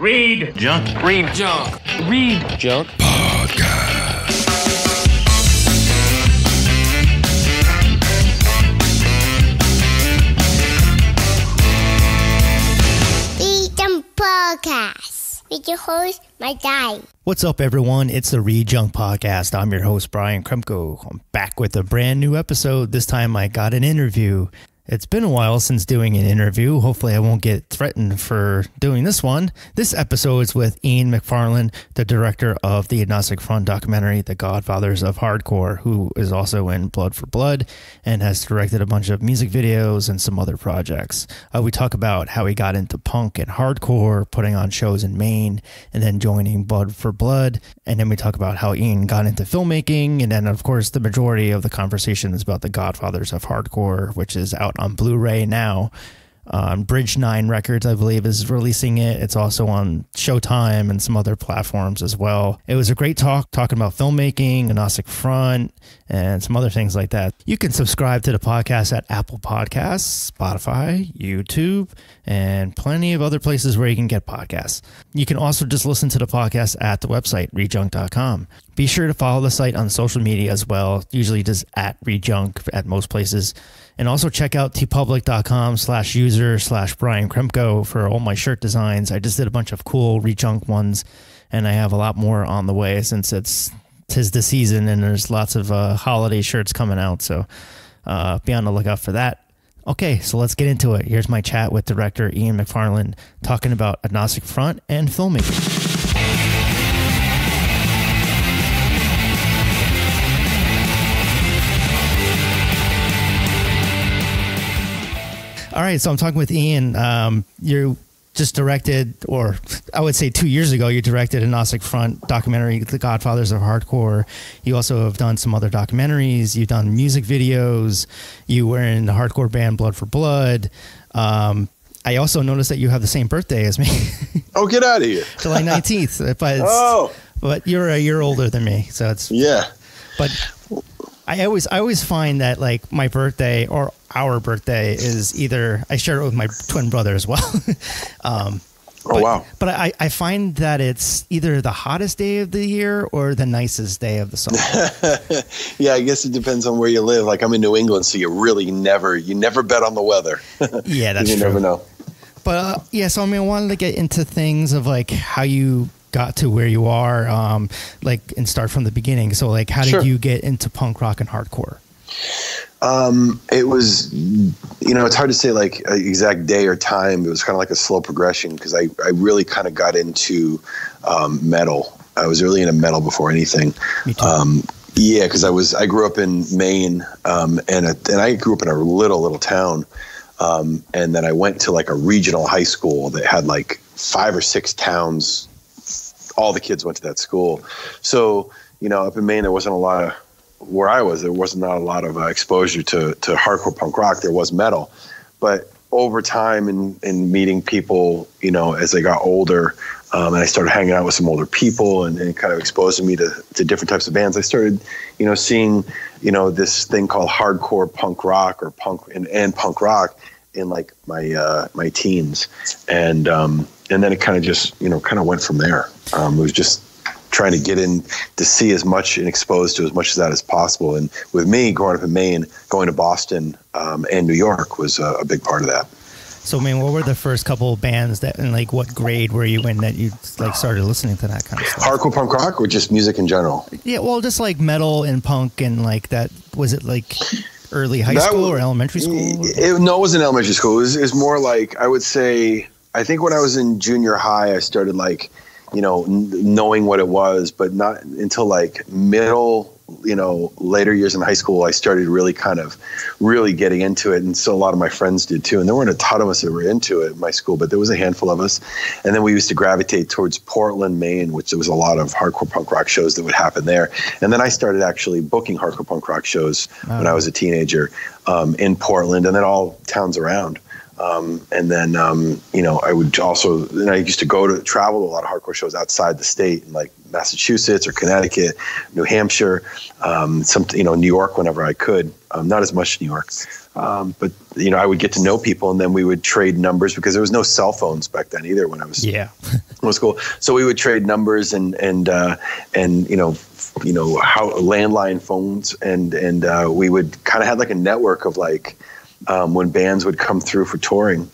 Read Junk. Read junk. Read junk. Freedom Podcast with your host, my guy. What's up, everyone? It's the Read Junk Podcast. I'm your host, Brian Kremko. I'm back with a brand new episode. This time I got an interview. It's been a while since doing an interview. Hopefully, I won't get threatened for doing this one. This episode is with Ian McFarland, the director of the Agnostic Front documentary, The Godfathers of Hardcore, who is also in Blood for Blood and has directed a bunch of music videos and some other projects. Uh, we talk about how he got into punk and hardcore, putting on shows in Maine, and then joining Blood for Blood. And then we talk about how Ian got into filmmaking. And then, of course, the majority of the conversation is about The Godfathers of Hardcore, which is out on Blu ray now. Um, Bridge Nine Records, I believe, is releasing it. It's also on Showtime and some other platforms as well. It was a great talk talking about filmmaking, Agnostic Front, and some other things like that. You can subscribe to the podcast at Apple Podcasts, Spotify, YouTube, and plenty of other places where you can get podcasts. You can also just listen to the podcast at the website, readjunk.com. Be sure to follow the site on social media as well, usually just at readjunk at most places. And also check out teepublic.com slash user slash Brian Kremko for all my shirt designs. I just did a bunch of cool readjunk ones, and I have a lot more on the way since it's tis the season and there's lots of uh, holiday shirts coming out. So uh, be on the lookout for that. Okay, so let's get into it. Here's my chat with director Ian McFarland talking about Agnostic Front and filmmaking. All right, so I'm talking with Ian. Um, you just directed, or I would say two years ago, you directed Agnostic Front documentary, The Godfathers of Hardcore. You also have done some other documentaries. You've done music videos. You were in the hardcore band Blood for Blood. Um, I also noticed that you have the same birthday as me, Oh, get out of here. July 19th. But Oh, but you're a year older than me, so it's yeah. but I always I always find that like my birthday or our birthday is either I share it with my twin brother as well. um, Oh, but, wow. But I, I find that it's either the hottest day of the year or the nicest day of the summer. Yeah, I guess it depends on where you live. Like I'm in New England, so you really never, you never bet on the weather. yeah, that's you true. never know. But uh, yeah, so I mean, I wanted to get into things of like how you got to where you are, um, like and start from the beginning. So like, how did Sure. you get into punk rock and hardcore? Um, it was, you know, it's hard to say like exact day or time. It was kind of like a slow progression because I, I really kind of got into um, metal. I was really into metal before anything. Um, yeah, because I was I grew up in Maine, um, and a, and I grew up in a little little town, um, and then I went to like a regional high school that had like five or six towns. All the kids went to that school, so you know, up in Maine there wasn't a lot of where I was. There was not a lot of uh, exposure to to hardcore punk rock. There was metal, but over time and and meeting people, you know, as I got older, um, and I started hanging out with some older people and, and kind of exposing me to, to different types of bands. I started, you know, seeing, you know, this thing called hardcore punk rock or punk and, and punk rock in like my uh, my teens, and um, and then it kind of just, you know, kind of went from there. Um, it was just trying to get in to see as much and exposed to as much of that as possible. And with me growing up in Maine, going to Boston um, and New York was a, a big part of that. So, I mean, what were the first couple of bands that, and like, what grade were you in that you like started listening to that kind of stuff? Hardcore punk rock or just music in general? Yeah, well, just like metal and punk and like that. Was it like early high That school was- or elementary school? It, no, it wasn't elementary school. It was, it was more like I would say. I think when I was in junior high, I started like, you know, n- knowing what it was, but not until like middle, you know, later years in high school, I started really kind of, really getting into it, and so a lot of my friends did too. And there weren't a ton of us that were into it in my school, but there was a handful of us. And then we used to gravitate towards Portland, Maine, which there was a lot of hardcore punk rock shows that would happen there. And then I started actually booking hardcore punk rock shows when I was a teenager um, in Portland, and then all towns around. Um, and then, um, you know, I would also, then I used to go to travel to a lot of hardcore shows outside the state, in like Massachusetts or Connecticut, New Hampshire, um, some, you know, New York whenever I could. Um, not as much New York, um, but you know, I would get to know people, and then we would trade numbers because there was no cell phones back then either. When I was Yeah. was cool. So we would trade numbers and and uh, and you know you know how landline phones and and uh, we would kind of had like a network of like um, when bands would come through for touring.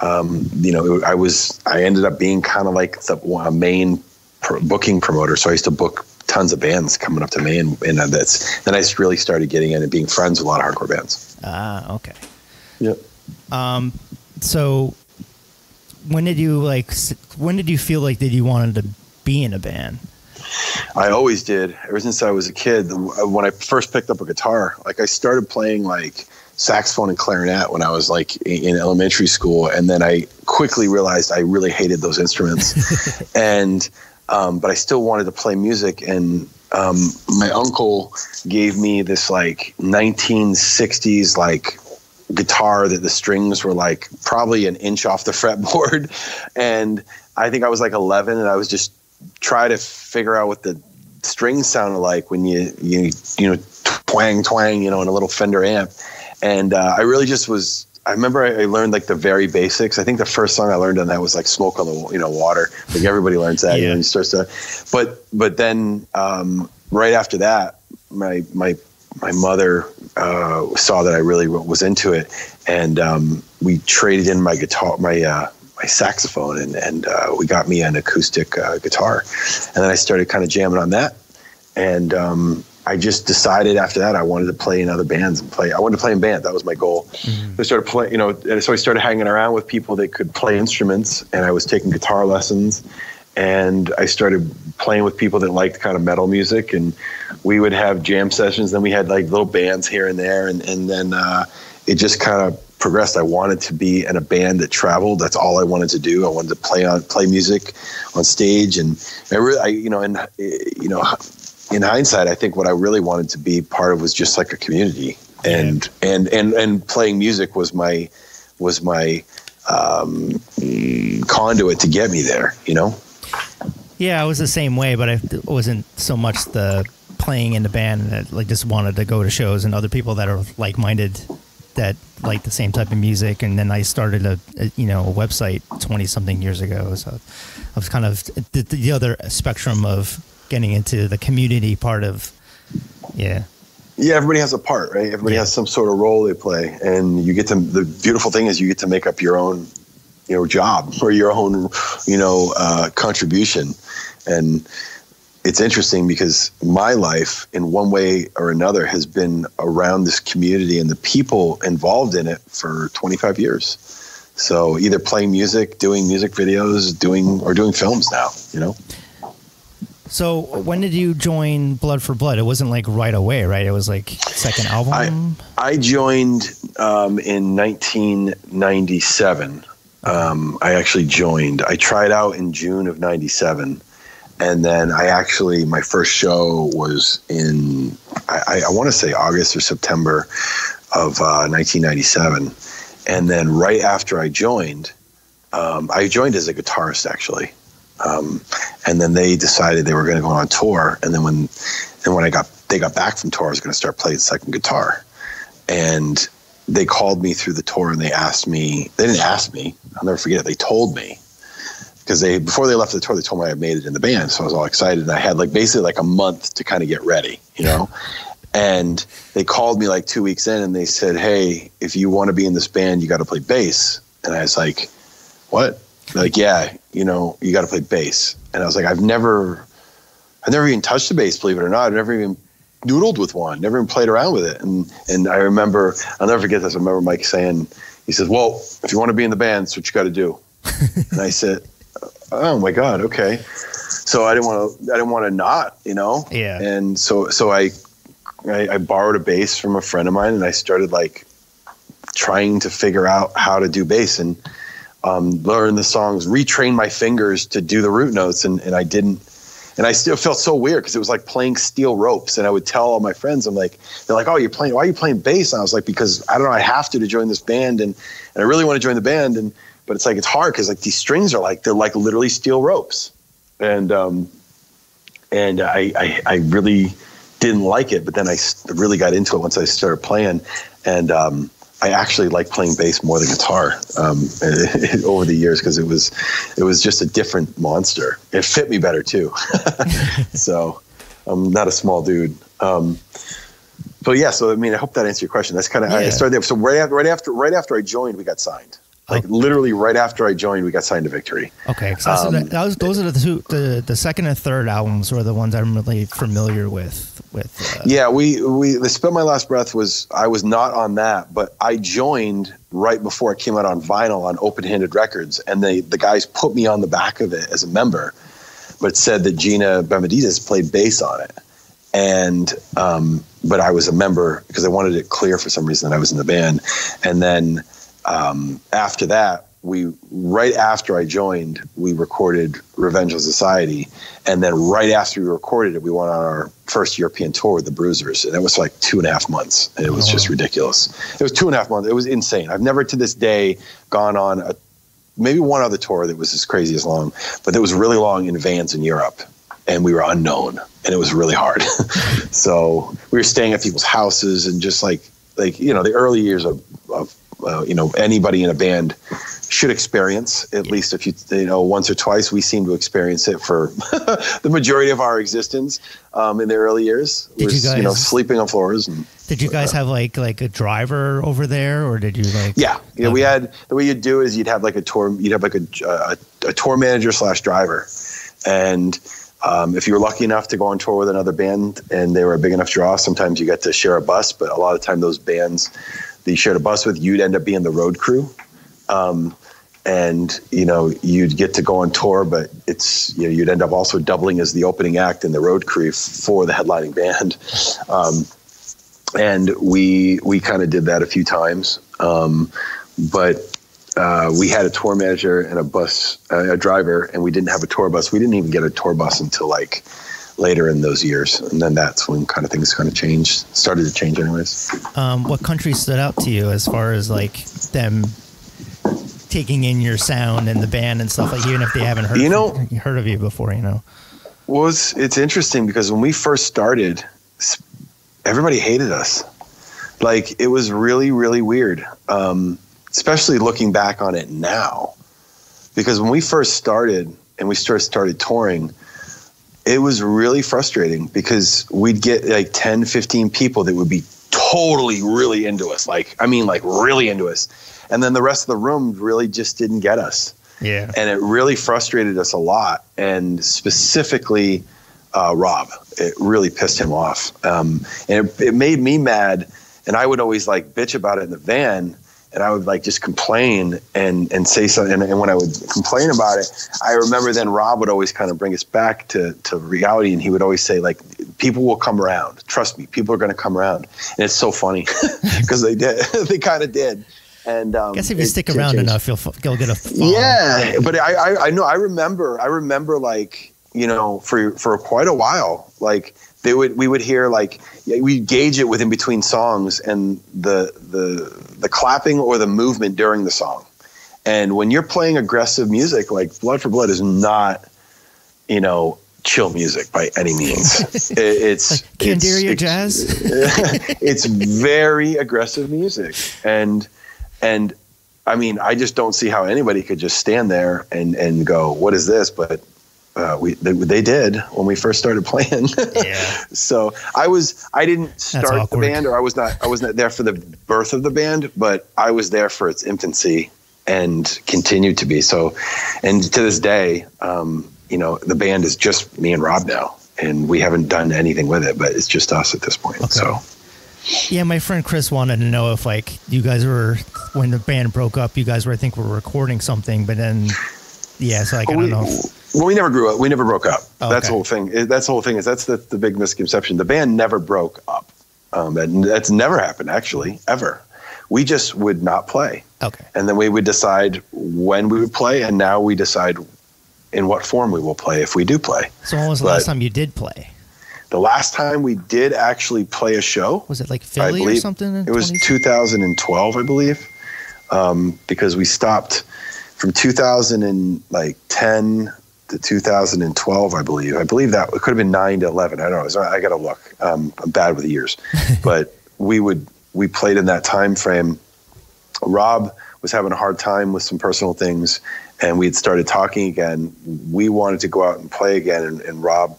Um, you know, I was I ended up being kind of like the uh, main pro- booking promoter, so I used to book tons of bands coming up to me, and, and that's then I just really started getting in and being friends with a lot of hardcore bands. Ah, okay. Yep. Um, so when did you like? When did you feel like that you wanted to be in a band? I always did. Ever since I was a kid, when I first picked up a guitar, like I started playing like saxophone and clarinet when I was like in elementary school, and then I quickly realized I really hated those instruments, and um, but I still wanted to play music. And um, my uncle gave me this like 1960s like guitar that the strings were like probably an inch off the fretboard, and I think I was like 11, and I was just try to figure out what the strings sounded like when you you you know twang twang you know in a little Fender amp, and uh, I really just was. I remember I I learned like the very basics. I think the first song I learned on that was like "Smoke on the you know Water." Like everybody learns that. Yeah. you start to, but but then um, right after that, my my my mother uh, saw that I really was into it, and um, we traded in my guitar, my uh, my saxophone, and and uh, we got me an acoustic uh, guitar, and then I started kind of jamming on that, and um, I just decided after that I wanted to play in other bands and play. I wanted to play in band. That was my goal. So I started playing, you know, and so I started hanging around with people that could play instruments, and I was taking guitar lessons, and I started playing with people that liked kind of metal music, and we would have jam sessions. Then we had like little bands here and there, and and then uh, it just kind of progressed. I wanted to be in a band that traveled. That's all I wanted to do. I wanted to play on play music on stage, and I really, I, you know, and uh, you know, in hindsight, I think what I really wanted to be part of was just like a community, and and and and playing music was my was my um, conduit to get me there. You know. Yeah, I was the same way, but I wasn't so much the playing in the band that, like just wanted to go to shows and other people that are like minded that like the same type of music. And then I started a, a you know a website twenty something years ago, so I was kind of the, the other spectrum of getting into the community part of yeah. Yeah, everybody has a part, right? Everybody Yeah. has some sort of role they play, and you get to. The beautiful thing is you get to make up your own, you know, job or your own, you know, uh, contribution, and it's interesting because my life, in one way or another, has been around this community and the people involved in it for 25 years. So either playing music, doing music videos, doing or doing films now, you know. So when did you join Blood for Blood? It wasn't like right away, right? It was like second album. I joined um, in 1997. Um, I actually joined. I tried out in June of 97. And then I actually, my first show was in, I, I, I want to say August or September of uh, 1997. And then right after I joined, um, I joined as a guitarist actually. Um, and then they decided they were going to go on tour. And then when, and when I got, they got back from tour, I was going to start playing second guitar. And they called me through the tour and they asked me, they didn't ask me, I'll never forget it. They told me because they, before they left the tour, they told me I made it in the band. So I was all excited. And I had like basically like a month to kind of get ready, you know? and they called me like two weeks in and they said, Hey, if you want to be in this band, you got to play bass. And I was like, what? Like, yeah, you know, you got to play bass. And I was like, I've never, I've never even touched a bass, believe it or not. I've never even noodled with one, never even played around with it. And and I remember, I'll never forget this. I remember Mike saying, he says, well, if you want to be in the band, that's what you got to do. and I said, oh my God, okay. So I didn't want to, I didn't want to not, you know? Yeah. And so, so I, I, I borrowed a bass from a friend of mine and I started like trying to figure out how to do bass and um, learn the songs, retrain my fingers to do the root notes. And, and I didn't, and I still felt so weird because it was like playing steel ropes. And I would tell all my friends, I'm like, they're like, oh, you're playing, why are you playing bass? And I was like, because I don't know, I have to to join this band. And, and I really want to join the band. And, but it's like, it's hard because like these strings are like, they're like literally steel ropes. And, um, and I, I, I really didn't like it, but then I really got into it once I started playing. And, um, I actually like playing bass more than guitar um, over the years because it was it was just a different monster. It fit me better too. so I'm not a small dude. Um, but yeah, so I mean, I hope that answered your question. That's kind of I started there. So right after right after right after I joined, we got signed. Like Oh. literally right after I joined, we got signed to Victory. Okay, that's- Um, that, that was, those are the two. The, the second and third albums were the ones I'm really familiar with. With uh, Yeah, we we the Spill My Last Breath was I was not on that, but I joined right before it came out on vinyl on Open Handed Records, and they the guys put me on the back of it as a member, but said that Gina Benavides played bass on it, and um, but I was a member because I wanted it clear for some reason that I was in the band, and then um, after that. We right after I joined, we recorded Revenge on Society, and then right after we recorded it, we went on our first European tour with the Bruisers, and it was like two and a half months. And it was just ridiculous. It was two and a half months. It was insane. I've never to this day gone on a maybe one other tour that was as crazy as long, but it was really long in vans in Europe, and we were unknown, and it was really hard. so we were staying at people's houses, and just like like you know the early years of, of uh, you know anybody in a band should experience at least if you you know once or twice. We seem to experience it for the majority of our existence um, in the early years. Did We're, you you know sleeping on floors and Did you guys have like like a driver over there, or did you like? yeah, yeah. We had the way you'd do is you'd have like a tour, you'd have like a a, a tour manager slash driver, and um, if you were lucky enough to go on tour with another band and they were a big enough draw, sometimes you get to share a bus. But a lot of time, those bands that you shared a bus with, you'd end up being the road crew. Um, and you know you'd get to go on tour, but it's you know you'd end up also doubling as the opening act and the road crew for the headlining band. Um, and we we kind of did that a few times. Um, but uh, we had a tour manager and a bus, uh, a driver, and we didn't have a tour bus. We didn't even get a tour bus until like later in those years, and then that's when kind of things kind of changed, started to change, anyways. Um, what country stood out to you as far as like them taking in your sound and the band and stuff like even if they haven't heard You know- heard of you before, you know? was it's interesting because when we first started, everybody hated us. Like it was really, really weird. Um, especially looking back on it now, because when we first started and we first started touring, it was really frustrating because we'd get like 10, 15 people that would be totally really into us. Like, I mean, like really into us. And then the rest of the room really just didn't get us Yeah. and it really frustrated us a lot. And specifically, uh, Rob, it really pissed him off, um, and it, it made me mad. And I would always like bitch about it in the van, and I would like just complain and and say something. And, and when I would complain about it, I remember then Rob would always kind of bring us back to to reality, and he would always say like, "People will come around. Trust me, people are going to come around." And it's so funny because they did. they kind of did. And um, I guess if you it- stick around changed. enough, you'll you'll get a follow. Yeah, but I, I I know I remember I remember like you know for for quite a while like they would we would hear like we gauge it with in between songs and the the the clapping or the movement during the song, and when you're playing aggressive music like Blood for Blood is not you know chill music by any means. It, it's Like Candiria it's- jazz. it's very aggressive music and and i mean i just don't see how anybody could just stand there and and go what is this but uh, we they, they did when we first started playing. Yeah. so i was i didn't start the band or i was not i was not there for the birth of the band but i was there for its infancy and continued to be. So and to this day um, you know the band is just me and rob now and we haven't done anything with it but it's just us at this point so. Yeah, my friend Chris wanted to know if like you guys were when the band broke up, you guys were I think were recording something, but then yeah, so like I don't we, know. If, well, we never grew up. We never broke up. Oh, That's okay. the whole thing. That's the whole thing. Is that's the, the big misconception. The band never broke up. Um, that, that's never happened actually ever. We just would not play, okay. and then we would decide when we would play, and now we decide in what form we will play if we do play. So when was the But- last time you did play? The last time we did actually play a show, Was it like Philly or something? It was 2012, I believe, um, because we stopped from 2010 to 2012, I believe. I believe that it could have been nine to 11. I don't know. I got to look. Um, I'm bad with the years, but we would we played in that time frame Rob was having a hard time with some personal things, and we had started talking again. We wanted to go out and play again, and, and Rob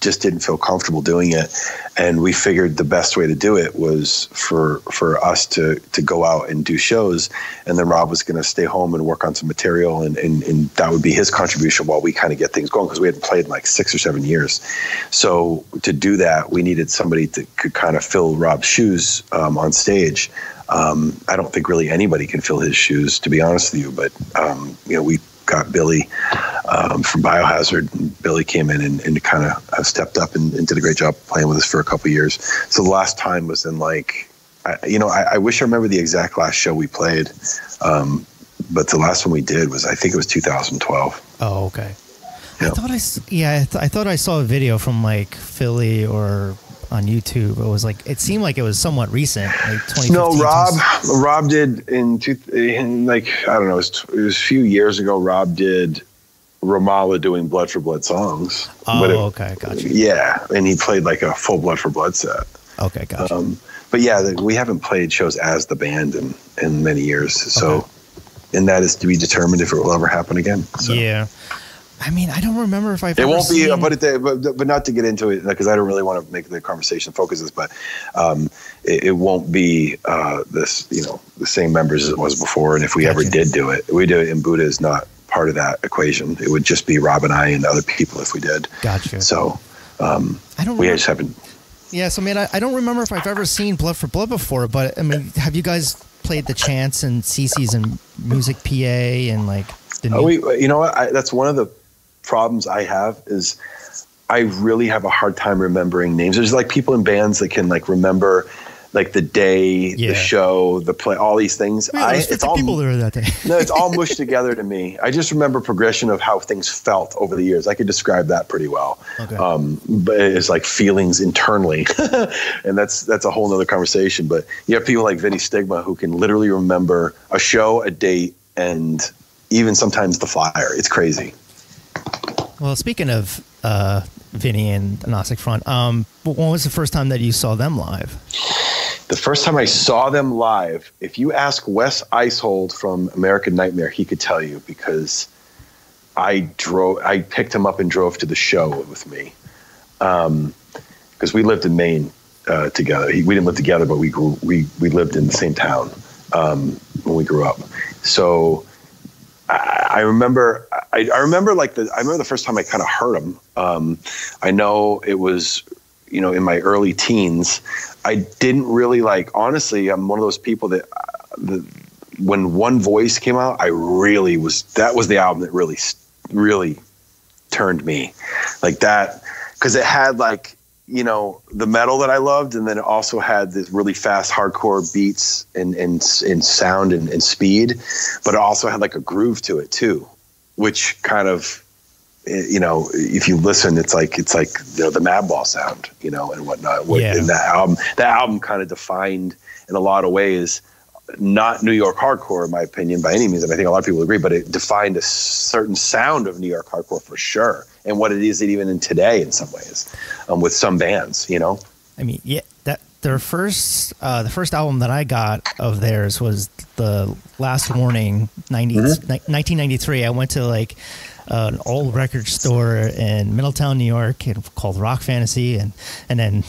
just didn't feel comfortable doing it. And we figured the best way to do it was for for us to to go out and do shows. And then rob was going to stay home and work on some material and, and and that would be his contribution while we kind of get things going because we hadn't played in like six or seven years. So to do that we needed somebody that could kind of fill rob's shoes um, on stage. Um, i don't think really anybody can fill his shoes to be honest with you but um, you know we got Billy um, from Biohazard. Billy came in and, and kind of stepped up and, and, did a great job playing with us for a couple years. So the last time was in like, I, you know, I, I, wish I remember the exact last show we played, um, but the last one we did was I think it was 2012. Oh, okay. I thought I yeah I, th- I thought I saw a video from like Philly or on YouTube. It was like it seemed like it was somewhat recent, like No, Rob, Rob did in, two, in like I don't know, it was, it was, a few years ago. Rob did Ramallah doing Blood for Blood songs. Oh, it, okay, gotcha. Yeah, and he played like a full Blood for Blood set. Okay, gotcha. Um, but yeah, we haven't played shows as the band in in many years, so. Okay. And that is to be determined if it will ever happen again. So. Yeah. I mean, I don't remember if I've. It won't seen... be, but it, but but not to get into it because I don't really want to make the conversation focuses. But um, it, it, won't be uh, this, you know, the same members as it was before. And if we gotcha. ever did do it, we do it. And Buddha is not part of that equation. It would just be Rob and I and other people if we did. Gotcha. So um, I don't. We remember. just haven't. Yeah, so I mean, I, I don't remember if I've ever seen Blood for Blood before, but I mean, have you guys played the Chance and CC's and Music PA and like the new- oh, we, you know what? I, that's one of the problems I have is I really have a hard time remembering names. There's like people in bands that can like remember like the day, yeah. the show, the play, all these things. Yeah, I, it's all people there that day. no, it's all mushed together to me. I just remember progression of how things felt over the years. I could describe that pretty well. Okay. Um, but it's like feelings internally, and that's that's a whole other conversation. But you have people like Vinny Stigma who can literally remember a show, a date, and even sometimes the flyer. It's crazy. Well, speaking of uh, Vinny and Agnostic Front, um, when was the first time that you saw them live? The first time I saw them live, if you ask Wes Eisold from American Nightmare, he could tell you because I drove, I picked him up and drove to the show with me because um, we lived in Maine uh, together. He, we didn't live together, but we grew, we we lived in the same town um, when we grew up. So I, remember I, I, remember like the I remember the first time I kind of heard him. Um, I know it was you know in my early teens. I didn't really like honestly. I'm one of those people that uh, the, when One Voice came out, I really was that was the album that really really turned me like that because it had like you know the metal that I loved, and then it also had this really fast hardcore beats and and, and sound and, and speed, but it also had like a groove to it too, which kind of eh, you know if you listen, it's like it's like you know, the Madball sound, you know, and whatnot. Yeah. And that album, that album kind of defined in a lot of ways not New York hardcore, in my opinion, by any means. And I think a lot of people agree, but it defined a certain sound of New York hardcore for sure, and what it is even in today in some ways, um, with some bands, you know. I mean, yeah, that their first, uh, the first album that I got of theirs was the Last Warning, 90, mm-hmm. 1993. I went to like an old record store in Middletown, New York, called Rock Fantasy, and and then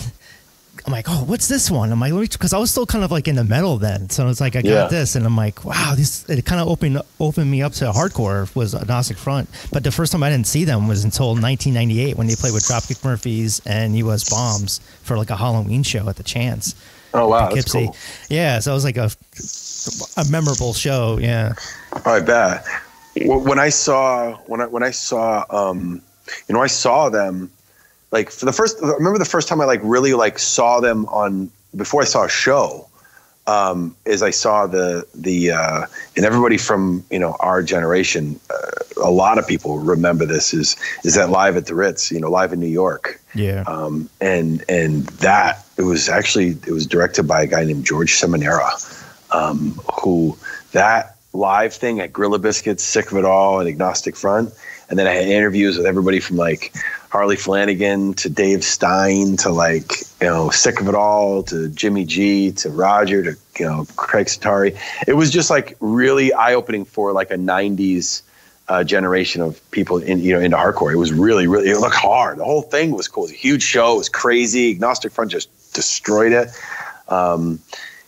I'm like, oh, what's this one? I'm like, because I was still kind of like in the metal then, so it's like I got yeah. this, and I'm like, wow, this it kind of opened opened me up to hardcore was Agnostic Front. But the first time I didn't see them was until 1998 when they played with Dropkick Murphys and U.S. Bombs for like a Halloween show at the Chance. Oh wow, that's cool. Yeah, so it was like a a memorable show. Yeah. I bet. When I saw when I when I saw um, you know I saw them like for the first I remember the first time I like really like saw them on before I saw a show um, is I saw the the uh, and everybody from you know our generation uh, a lot of people remember this is is that live at the Ritz you know live in New York. Yeah. Um, and and that it was actually it was directed by a guy named George Seminara um, who that live thing at Gorilla Biscuits Sick of It All and Agnostic Front and then I had interviews with everybody from like Harley Flanagan to Dave Stein to like you know Sick of It All to Jimmy G to Roger to you know Craig Setari. It was just like really eye opening for like a '90s uh, generation of people in you know into hardcore. It was really really it looked hard. The whole thing was cool. It was a huge show. It was crazy. Agnostic Front just destroyed it. Um,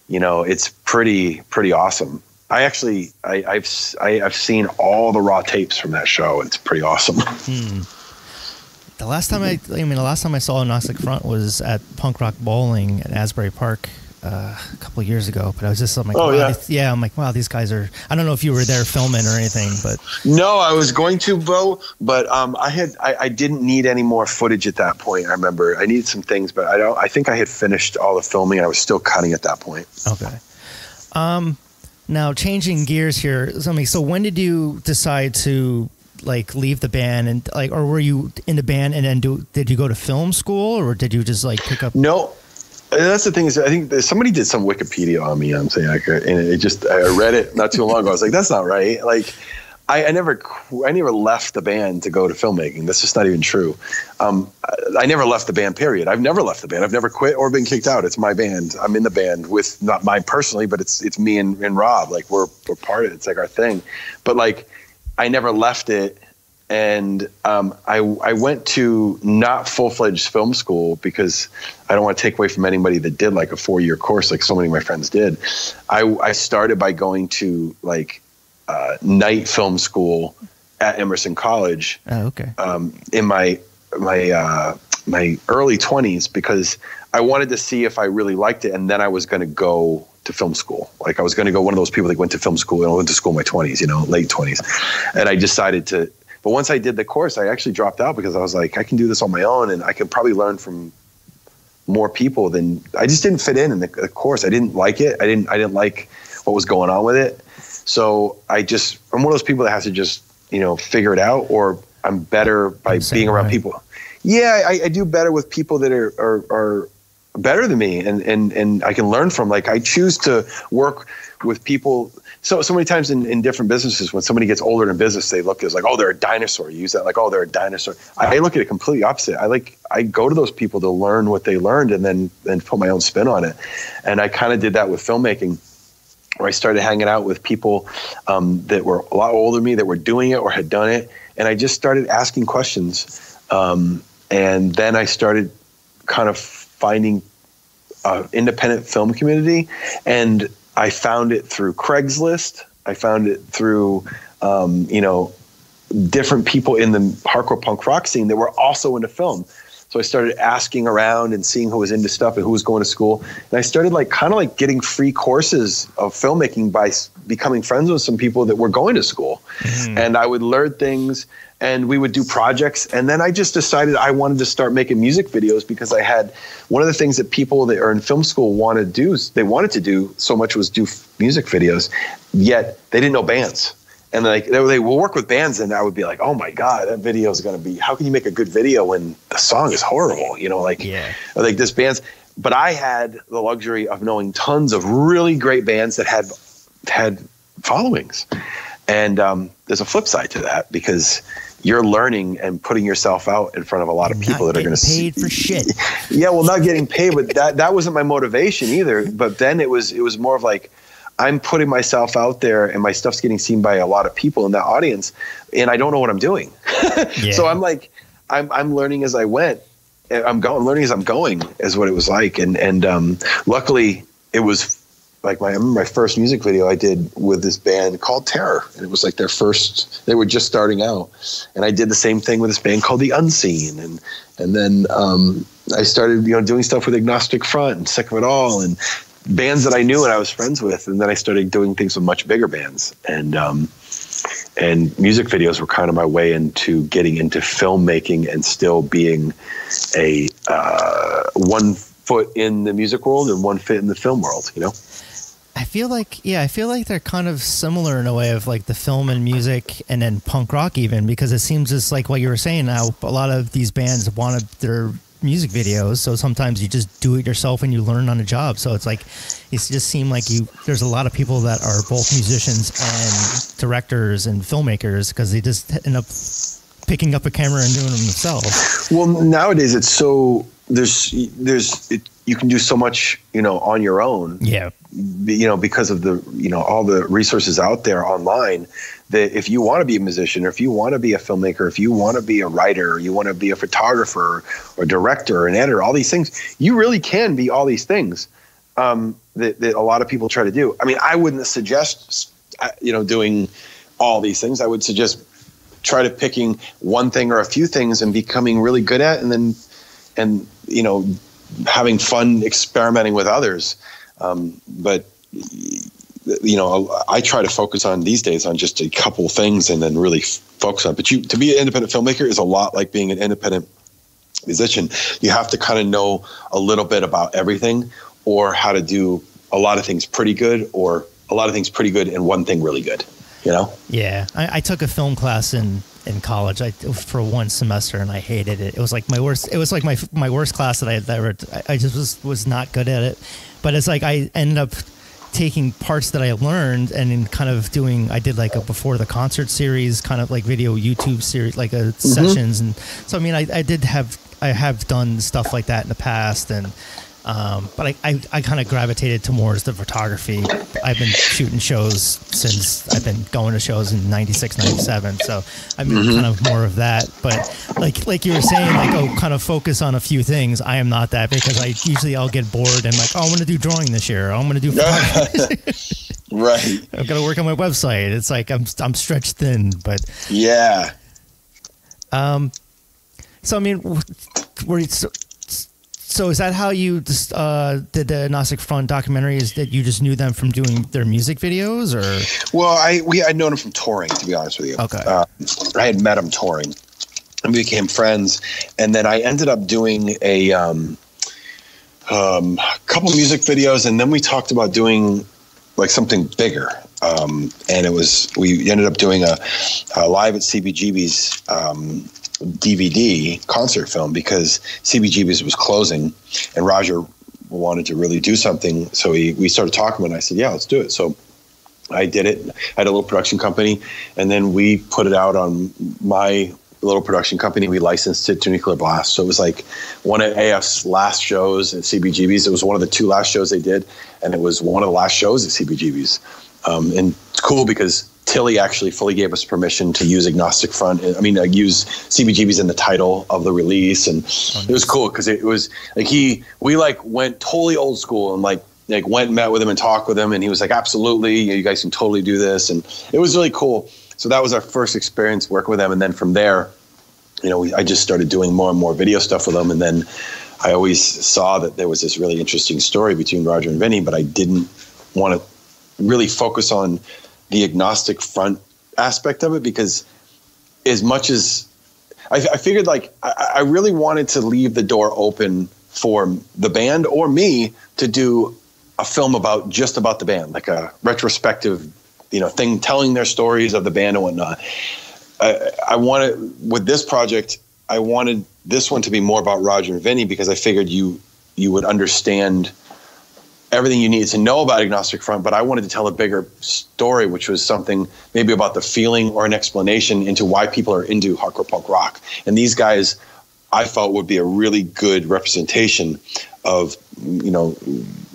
you know, it's pretty pretty awesome. I actually I, I've I, have i have seen all the raw tapes from that show. It's pretty awesome. Hmm. The last time I, I mean, the last time I saw Agnostic Front was at Punk Rock Bowling at Asbury Park uh, a couple years ago. But I was just I'm like, oh wow, yeah, yeah. I'm like, wow, these guys are. I don't know if you were there filming or anything, but no, I was going to, Bo, but um, I had I, I didn't need any more footage at that point. I remember I needed some things, but I don't. I think I had finished all the filming. and I was still cutting at that point. Okay. Um, now changing gears here. So, I mean, so when did you decide to like leave the band and like, or were you in the band and then do? Did you go to film school or did you just like pick up? No, that's the thing is I think somebody did some Wikipedia on me. I'm saying like, and it just I read it not too long ago. I was like, that's not right. Like. I, I, never, I never left the band to go to filmmaking. That's just not even true. Um, I, I, never left the band. Period. I've never left the band. I've never quit or been kicked out. It's my band. I'm in the band with not mine personally, but it's it's me and, and Rob. Like we're we're part of it. It's like our thing. But like, I never left it and um, I, I went to not full fledged film school because I don't want to take away from anybody that did like a four year course like so many of my friends did. I, I started by going to like uh, night film school at Emerson College. Oh, okay. Um, in my my uh, my early twenties because I wanted to see if I really liked it, and then I was going to go to film school. Like I was going to go one of those people that went to film school and I went to school in my twenties, you know, late twenties, and I decided to but once I did the course, I actually dropped out because I was like, I can do this on my own, and I can probably learn from more people than I just didn't fit in in the, the course. I didn't like it. I didn't. I didn't like what was going on with it. So I just I'm one of those people that has to just you know figure it out, or I'm better by being around way. people. Yeah, I, I, do better with people that are, are are better than me, and and and I can learn from. Like I choose to work with people. So so many times in, in different businesses when somebody gets older in business they look as like oh they're a dinosaur. You use that like oh they're a dinosaur. I, I look at it completely opposite. I like i go to those people to learn what they learned and then then put my own spin on it. And i kind of did that with filmmaking where i started hanging out with people um, that were a lot older than me that were doing it or had done it. And i just started asking questions um, and then i started kind of finding uh, independent film community and I found it through Craigslist. I found it through, um, you know, different people in the hardcore punk rock scene that were also into film. So I started asking around and seeing who was into stuff and who was going to school. And I started like kind of like getting free courses of filmmaking by becoming friends with some people that were going to school. Mm. And I would learn things and we would do projects. And then I just decided I wanted to start making music videos because I had one of the things that people that are in film school want to do, they wanted to do so much was do music videos, yet they didn't know bands and like they, they will work with bands and i would be like oh my god that video is going to be how can you make a good video when the song is horrible you know like yeah like this band's but i had the luxury of knowing tons of really great bands that had had followings and um, there's a flip side to that because you're learning and putting yourself out in front of a lot of people not that are going to paid for shit. yeah, well, not getting paid, but that that wasn't my motivation either. But then it was it was more of like I'm putting myself out there and my stuff's getting seen by a lot of people in that audience and I don't know what I'm doing. yeah. So I'm like, I'm, I'm learning as I went. I'm going, learning as I'm going is what it was like. And, and, um, luckily it was like my, I remember my first music video I did with this band called Terror. And it was like their first, they were just starting out. And I did the same thing with this band called The Unseen. And, and then, um, I started, you know, doing stuff with Agnostic Front and Sick of It All and bands that I knew and I was friends with, and then I started doing things with much bigger bands, and um, and music videos were kind of my way into getting into filmmaking and still being a uh, one foot in the music world and one foot in the film world, you know. I feel like yeah, I feel like they're kind of similar in a way of like the film and music and then punk rock even because it seems just like what you were saying now a lot of these bands wanted their music videos so sometimes you just do it yourself and you learn on the job so it's like it just seemed like you there's a lot of people that are both musicians and directors and filmmakers because they just end up picking up a camera and doing them themselves. Well, nowadays it's so there's there's it, you can do so much you know on your own. Yeah, you know because of the you know all the resources out there online that if you want to be a musician or if you want to be a filmmaker if you want to be a writer or you want to be a photographer or director or an editor all these things you really can be all these things um, that, that a lot of people try to do. I mean i wouldn't suggest uh, you know doing all these things. I would suggest try to picking one thing or a few things and becoming really good at and then and you know having fun experimenting with others. Um, but you know, I try to focus on these days on just a couple things and then really focus on. But you to be an independent filmmaker is a lot like being an independent musician. You have to kind of know a little bit about everything, or how to do a lot of things pretty good, or a lot of things pretty good and one thing really good. You know? Yeah, I, I took a film class in in college. I for one semester and I hated it. It was like my worst. It was like my my worst class that I had ever. I just was was not good at it. But it's like I ended up taking parts that I learned and in kind of doing I did like a before the concert series kind of like video YouTube series like a mm-hmm. sessions and so I mean I, I did have I have done stuff like that in the past and um, but I, I, I kind of gravitated towards the photography. I've been shooting shows since I've been going to shows in 96, 97. So I'm mm-hmm. kind of more of that. But like like you were saying, like, oh, kind of focus on a few things. I am not that because I usually I'll get bored and like, oh, I'm going to do drawing this year. I'm going to do right. I've got to work on my website. It's like I'm, I'm stretched thin, but yeah. Um, so I mean, were so, so is that how you just, uh, did the Agnostic Front documentary? Is that you just knew them from doing their music videos, or? Well, I we I'd known them from touring. To be honest with you, okay. Uh, I had met them touring, and we became friends. And then I ended up doing a um, um, couple music videos, and then we talked about doing like something bigger. Um, and it was we ended up doing a, a live at CBGB's um, DVD concert film because CBGB's was closing, and Roger wanted to really do something. So he, we started talking, and I said, "Yeah, let's do it." So I did it. I had a little production company, and then we put it out on my little production company. We licensed it to Nuclear Blast. So it was like one of AF's last shows at CBGB's. It was one of the two last shows they did, and it was one of the last shows at CBGB's. Um, and it's cool because Hilly actually fully gave us permission to use Agnostic Front. I mean, uh, use CBGB's in the title of the release, and it was cool because it was like he we like went totally old school and like like went and met with him and talked with him, and he was like, absolutely, you guys can totally do this, and it was really cool. So that was our first experience working with them, and then from there, you know, we, I just started doing more and more video stuff with them, and then I always saw that there was this really interesting story between Roger and Vinny, but I didn't want to really focus on the agnostic front aspect of it because as much as I, I figured like I, I really wanted to leave the door open for the band or me to do a film about just about the band, like a retrospective, you know, thing telling their stories of the band and whatnot. I, I wanted with this project, I wanted this one to be more about Roger and Vinny because I figured you you would understand everything you needed to know about Agnostic Front, but I wanted to tell a bigger story, which was something maybe about the feeling or an explanation into why people are into hardcore punk rock. And these guys, I felt would be a really good representation of, you know,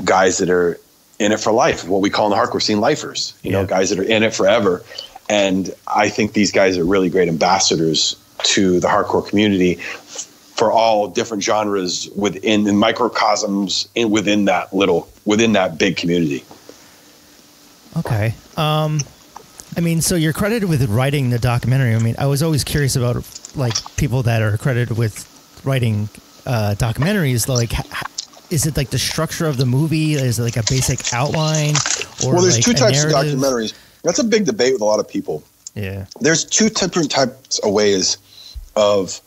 guys that are in it for life, what we call in the hardcore scene lifers, you yeah. know, guys that are in it forever. And I think these guys are really great ambassadors to the hardcore community for all different genres within in microcosms in within that little within that big community. Okay. Um, I mean, so you're credited with writing the documentary. I mean, I was always curious about like people that are credited with writing uh, documentaries. Like, is it like the structure of the movie? Is it like a basic outline? Or well, there's like two types of documentaries. That's a big debate with a lot of people. Yeah. There's two different types of ways of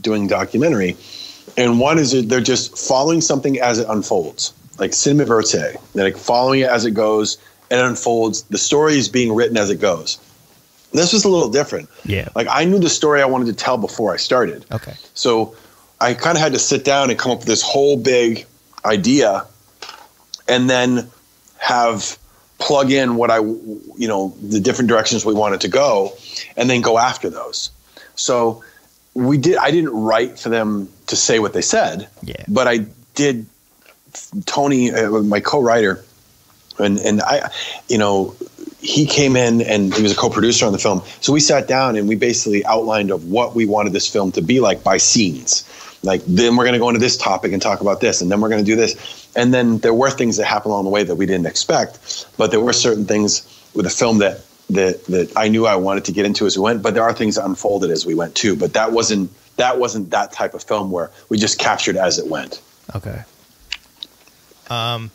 doing documentary, and one is they're just following something as it unfolds, like cinema verite. They're like following it as it goes and unfolds. The story is being written as it goes. This was a little different. Yeah. Like I knew the story I wanted to tell before I started. Okay. So I kind of had to sit down and come up with this whole big idea and then have plug in what I, you know, the different directions we wanted to go and then go after those. So we did. I didn't write for them to say what they said. Yeah. But I did. Tony, uh, my co-writer, and and I, you know, he came in and he was a co-producer on the film. So we sat down and we basically outlined of what we wanted this film to be like by scenes. Like then we're going to go into this topic and talk about this, and then we're going to do this. And then there were things that happened along the way that we didn't expect, but there were certain things with the film that that that I knew I wanted to get into as we went. But there are things that unfolded as we went too. But that wasn't that wasn't that type of film where we just captured as it went. Okay. Um,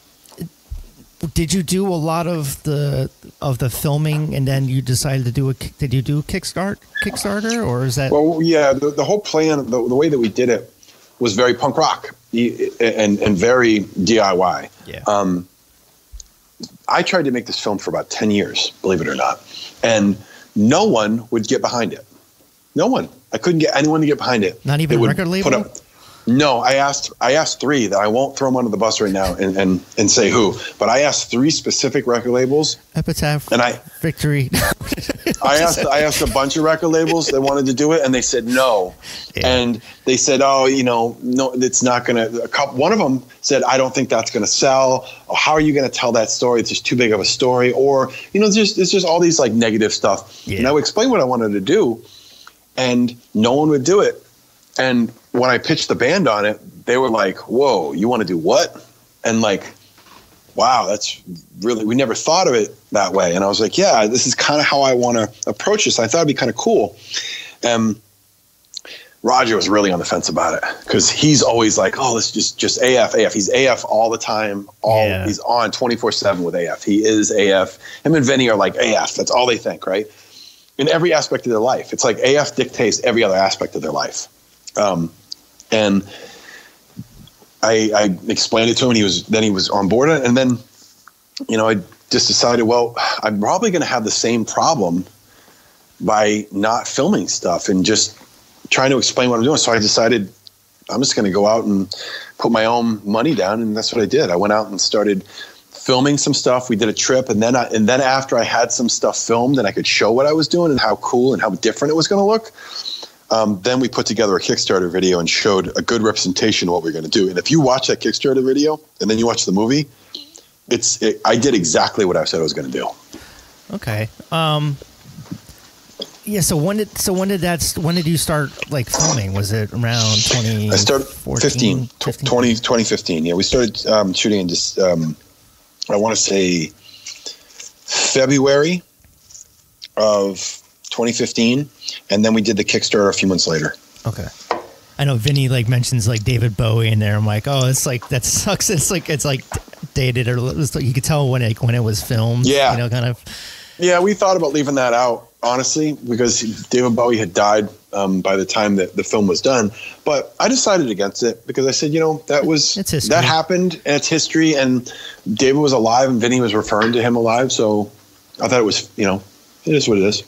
did you do a lot of the of the filming, and then you decided to do a? Did you do a Kickstart Kickstarter, or is that? Well, yeah, the, the whole plan, the, the way that we did it was very punk rock and and very DIY. Yeah. Um, I tried to make this film for about ten years, believe it or not, and no one would get behind it. No one. I couldn't get anyone to get behind it. Not even They a record label? up- no, I asked. I asked three that I won't throw them under the bus right now and, and and say who, but I asked three specific record labels. Epitaph And I- Victory. I asked I asked a bunch of record labels that wanted to do it, and they said no. Yeah. And they said, "Oh, you know, no, it's not going to." A couple, one of them said, "I don't think that's going to sell. Oh, how are you going to tell that story? It's just too big of a story." Or you know, just it's just all these like negative stuff. Yeah. And I would explain what I wanted to do, and no one would do it. And when I pitched the band on it, they were like, "Whoa, you want to do what?" And like, wow, that's really, we never thought of it that way. And I was like, yeah, this is kind of how I want to approach this. I thought it'd be kind of cool. Um, Roger was really on the fence about it because he's always like, oh, let's just, just AF, AF. He's AF all the time. All Yeah. he's on 24 seven with AF. He is AF. Him and Vinny are like AF. That's all they think, right? In every aspect of their life. It's like AF dictates every other aspect of their life. Um, and I, I explained it to him, and he was then he was on board. And then, you know, I just decided, well, I'm probably going to have the same problem by not filming stuff and just trying to explain what I'm doing. So I decided I'm just going to go out and put my own money down, and that's what I did. I went out and started filming some stuff. We did a trip, and then I, and then after I had some stuff filmed and I could show what I was doing and how cool and how different it was going to look. Um, then we put together a Kickstarter video and showed a good representation of what we are going to do. And if you watch that Kickstarter video and then you watch the movie, it's it, I did exactly what I said I was going to do. okay. Um. Yeah. So when did so when did that when did you start like filming? Was it around twenty? I started 15, tw- 20, 2015. Yeah, we started um, shooting in just, um, I want to say February of 2015. And then we did the Kickstarter a few months later. Okay. I know Vinny like mentions like David Bowie in there. I'm like, oh, it's like that sucks. It's like it's like dated or it's like, you could tell when it when it was filmed. Yeah. You know, kind of. Yeah, we thought about leaving that out, honestly, because David Bowie had died um, by the time that the film was done. But I decided against it because I said, you know, that was that happened and it's history. And David was alive and Vinny was referring to him alive. So I thought it was, you know, it is what it is.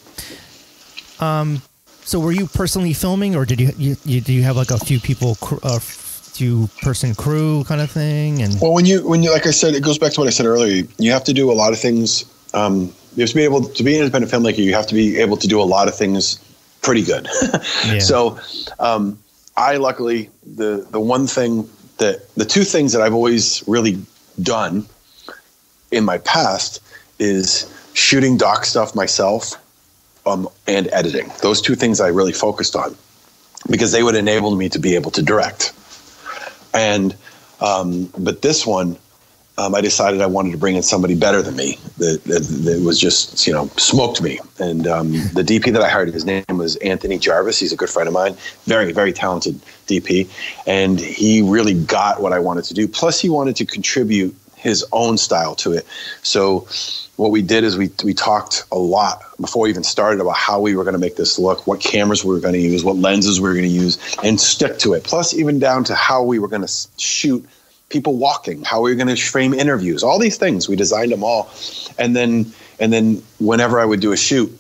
So were you personally filming, or did you you, you do you have like a few people, a few person crew kind of thing? And Well, when you when you like I said, it goes back to what I said earlier. You have to do a lot of things. Um, you have to be able to be an independent filmmaker. You have to be able to do a lot of things pretty good. Yeah. So, um, I luckily the the one thing that the two things that I've always really done in my past is shooting doc stuff myself um, and editing. Those two things I really focused on because they would enable me to be able to direct. And um, but this one, um, I decided I wanted to bring in somebody better than me that, that, that was just you know smoked me. And um, the DP that I hired, his name was Anthony Jarvis. He's a good friend of mine, very very talented DP, and he really got what I wanted to do. Plus, he wanted to contribute his own style to it. So what we did is we we talked a lot before we even started about how we were going to make this look, what cameras we were going to use, what lenses we were going to use, and stick to it. Plus, even down to how we were going to shoot people walking, how we were going to frame interviews, all these things. We designed them all, and then and then whenever I would do a shoot,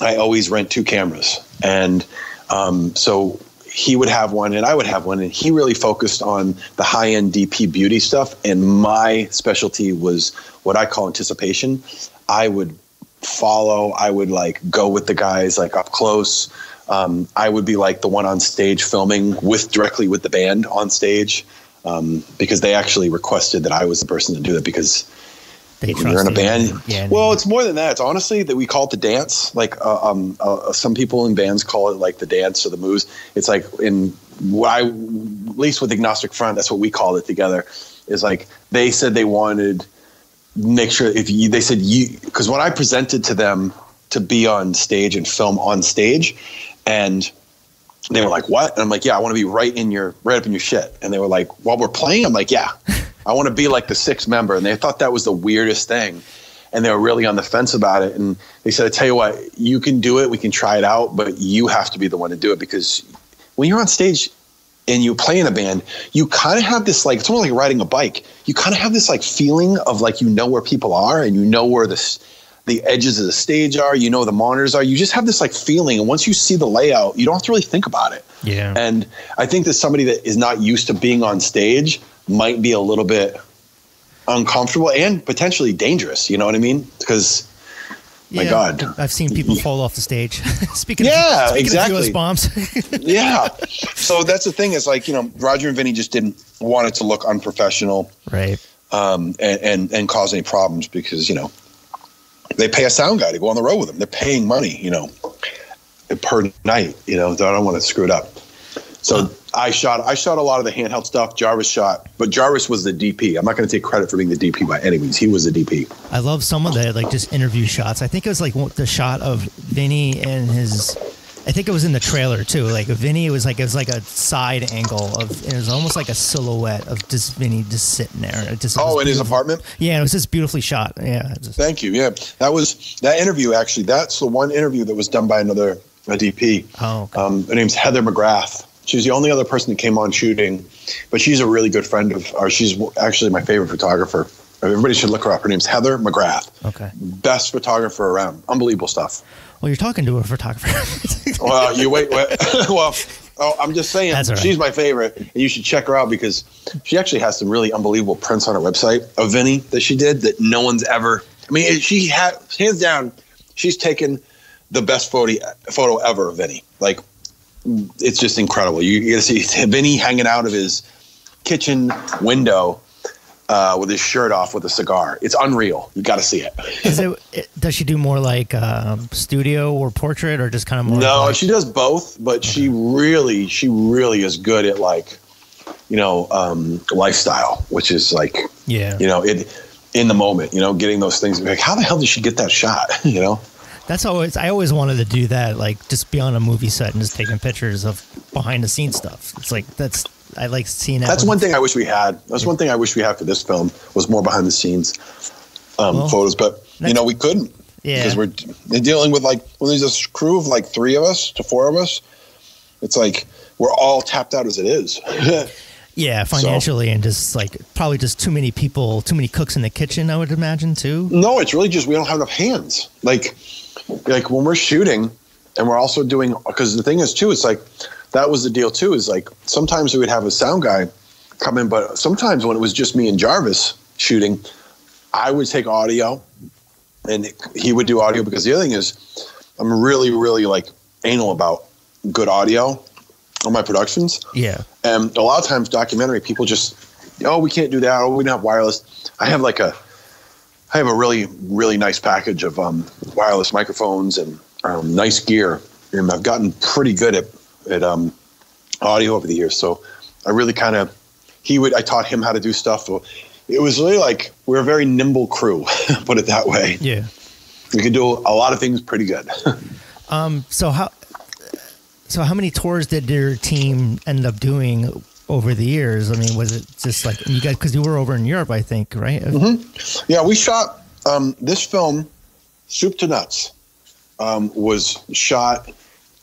I always rent two cameras, and um, so he would have one and I would have one, and he really focused on the high end DP beauty stuff, and my specialty was what I call anticipation. I would follow, I would like go with the guys like up close. Um, I would be like the one on stage filming with directly with the band on stage um, because they actually requested that I was the person to do it because They when you're in a band. Yeah. Well, it's more than that. It's honestly that we call it the dance. Like uh, um, uh, some people in bands call it like the dance or the moves. It's like in what I, at least with Agnostic Front, that's what we called it together. Is like they said they wanted make sure if you they said you because when I presented to them to be on stage and film on stage, and they were like, "What?" And I'm like, "Yeah, I want to be right in your right up in your shit." And they were like, "While we're playing," I'm like, "Yeah, I want to be like the sixth member." And they thought that was the weirdest thing, and they were really on the fence about it. And they said, "I tell you what, you can do it. We can try it out, but you have to be the one to do it because when you're on stage." And you play in a band, you kind of have this like it's almost like riding a bike. You kind of have this like feeling of like you know where people are and you know where the the edges of the stage are. You know where the monitors are. You just have this like feeling, and once you see the layout, you don't have to really think about it. yeah. And I think that somebody that is not used to being on stage might be a little bit uncomfortable and potentially dangerous. You know what I mean? Because my God. I've seen people fall off the stage. speaking Yeah, of, speaking exactly. of US bombs. yeah. So that's the thing is like you know Roger and Vinny just didn't want it to look unprofessional right. um, and, and and cause any problems because you know they pay a sound guy to go on the road with them. They're paying money, you know, per night. You know, I don't want to screw it up. So I shot I shot a lot of the handheld stuff. Jarvis shot, but Jarvis was the DP. I'm not going to take credit for being the DP by any means. He was the DP. I love some of the like just interview shots. I think it was like the shot of Vinny and his. I think it was in the trailer too. Like Vinny, it was like it was like a side angle of. It was almost like a silhouette of just Vinny just sitting there. Just Oh, in his apartment. Yeah, it was just beautifully shot. Yeah, just- Thank you. Yeah, that was that interview. Actually, that's the one interview that was done by another a DP. Oh, okay. Um, her name's Heather McGrath. She's the only other person that came on shooting, but she's a really good friend of, or she's actually my favorite photographer. Everybody should look her up. Her name's Heather McGrath. okay. Best photographer around. Unbelievable stuff. Well, you're talking to a photographer. Well, you wait. wait. well, oh, I'm just saying right. she's my favorite, and you should check her out because she actually has some really unbelievable prints on her website of Vinny that she did that no one's ever. I mean, she had hands down, she's taken the best photo photo ever of Vinny. Like, it's just incredible. You, you get to see Vinny hanging out of his kitchen window. Uh, with his shirt off with a cigar. It's unreal. You got to see it. Is it? Does she do more like um, studio or portrait, or just kind of more? No, like, she does both, but she really, she really is good at like, you know, um, lifestyle, which is like, yeah. you know, it in the moment, you know, getting those things. Like, how the hell did she get that shot? you know, That's always I always wanted to do that, like just be on a movie set and just taking pictures of behind the scenes stuff. It's like that's I like seeing that. that's one thing I wish we had. That's one thing I wish we had for this film was more behind the scenes um, Well, photos, but you know, we couldn't Yeah. because we're dealing with like when there's a crew of like three of us to four of us. It's like we're all tapped out as it is. Yeah, financially and just like probably just too many people, too many cooks in the kitchen. I would imagine too. No, it's really just we don't have enough hands. Like, like when we're shooting, and we're also doing because the thing is too, it's like that was the deal too. Is like sometimes we would have a sound guy come in, but sometimes when it was just me and Jarvis shooting, I would take audio, and he would do audio because the other thing is, I'm really, really like anal about good audio on my productions. Yeah, And a lot of times, documentary people just, oh, we can't do that. Oh, we don't have wireless. I have like a, I have a really, really nice package of um, wireless microphones and um, nice gear, and I've gotten pretty good at at um, audio over the years. So I really kind of, he would, I taught him how to do stuff. It was really like we're a very nimble crew, put it that way. yeah. We could do a lot of things pretty good. Um. So how? So how many tours did your team end up doing over the years? I mean, was it just like you guys? Because you were over in Europe, I think, right? Yeah, we shot um, this film, Soup to Nuts, um, was shot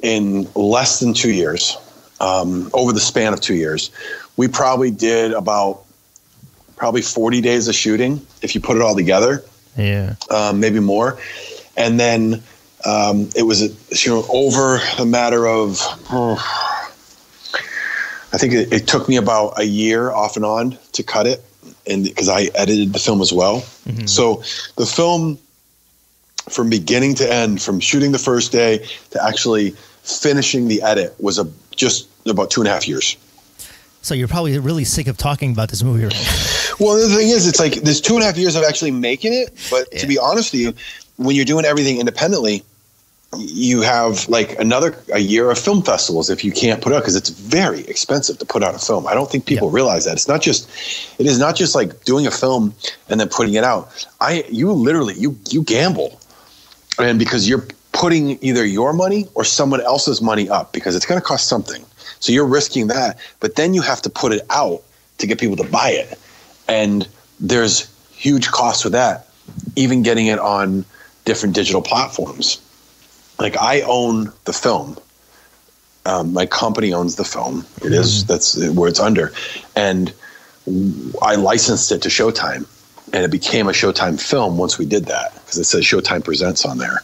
in less than two years, um, over the span of two years. We probably did about probably 40 days of shooting if you put it all together, Yeah. um, maybe more. And then um, it was you know over a matter of oh, I think it, it took me about a year off and on to cut it, and because I edited the film as well. Mm-hmm. So the film, from beginning to end, from shooting the first day to actually finishing the edit was a just about two and a half years. So you're probably really sick of talking about this movie right. Well, the thing is, it's like there's two and a half years of actually making it. But to be honest with you, when you're doing everything independently, you have like another a year of film festivals if you can't put out because it's very expensive to put out a film. I don't think people Yeah. realize that. It's not just it is not just like doing a film and then putting it out. I you literally you you gamble. And because you're putting either your money or someone else's money up because it's going to cost something. So you're risking that, but then you have to put it out to get people to buy it. And there's huge costs with that, even getting it on different digital platforms. Like I own the film. Um, my company owns the film. It is that's where it's under, and I licensed it to Showtime, and it became a Showtime film once we did that because it says Showtime Presents on there,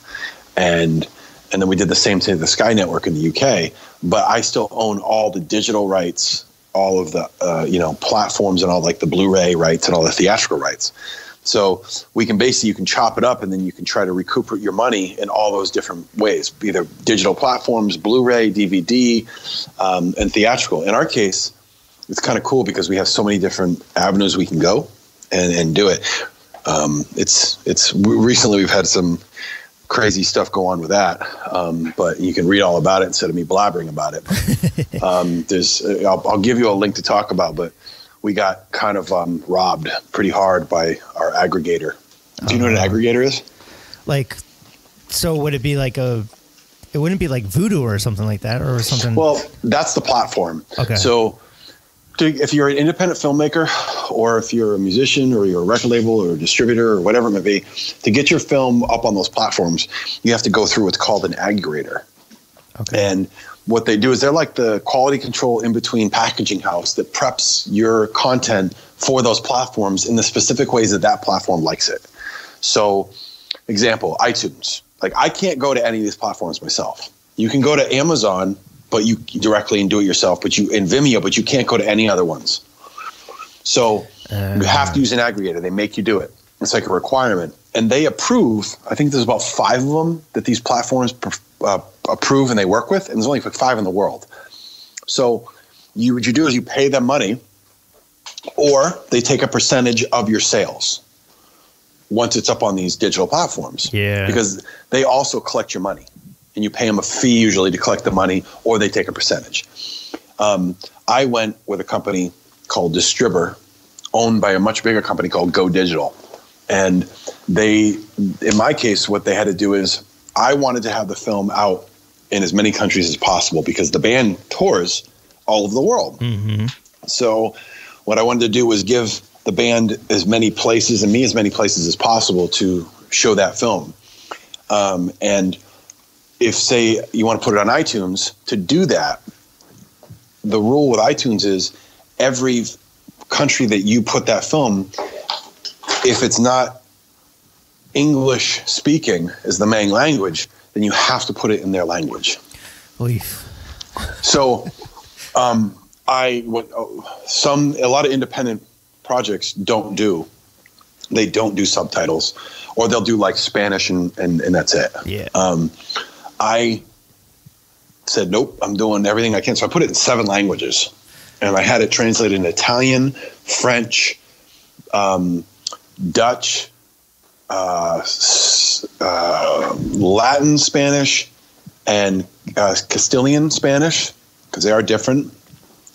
and and then we did the same thing to the Sky Network in the UK. But I still own all the digital rights, all of the uh, you know platforms, and all like the Blu-ray rights and all the theatrical rights. So we can basically you can chop it up and then you can try to recuperate your money in all those different ways, either digital platforms, Blu-ray, DVD, um, and theatrical. In our case, it's kind of cool because we have so many different avenues we can go and, and do it. Um, it's it's recently we've had some crazy stuff go on with that, um, but you can read all about it instead of me blabbering about it. um, there's I'll, I'll give you a link to talk about, but we got kind of um, robbed pretty hard by our aggregator. Do you know what an aggregator is? Like, so would it be like a? It wouldn't be like Vudu or something like that, or something. Well, that's the platform. Okay. So, to, if you're an independent filmmaker, or if you're a musician, or you're a record label, or a distributor, or whatever it may be, to get your film up on those platforms, you have to go through what's called an aggregator. okay. And what they do is they're like the quality control in between packaging house that preps your content for those platforms in the specific ways that that platform likes it. So, example, iTunes. Like I can't go to any of these platforms myself. You can go to Amazon, but you directly and do it yourself. But you in Vimeo, but you can't go to any other ones. So you have to use an aggregator. They make you do it. It's like a requirement, and they approve. I think there's about five of them that these platforms uh, approve and they work with, and there's only like five in the world. So you what you do is you pay them money, or they take a percentage of your sales once it's up on these digital platforms. Yeah. Because they also collect your money, and you pay them a fee usually to collect the money, or they take a percentage. Um, I went with a company called Distribber, owned by a much bigger company called Go Digital, and they, in my case, what they had to do is I wanted to have the film out in as many countries as possible because the band tours all over the world. So, what I wanted to do was give the band as many places and me as many places as possible to show that film. Um, and if, say, you want to put it on iTunes, to do that, the rule with iTunes is every country that you put that film, if it's not English speaking as the main language, then you have to put it in their language. Leaf. So, um, I what oh, some a lot of independent projects don't do. They don't do subtitles, or they'll do like Spanish and and, and that's it. Yeah. Um, I said nope. I'm doing everything I can. So I put it in seven languages, and I had it translated in Italian, French, um, Dutch, uh, uh, Latin Spanish, and uh, Castilian Spanish because they are different,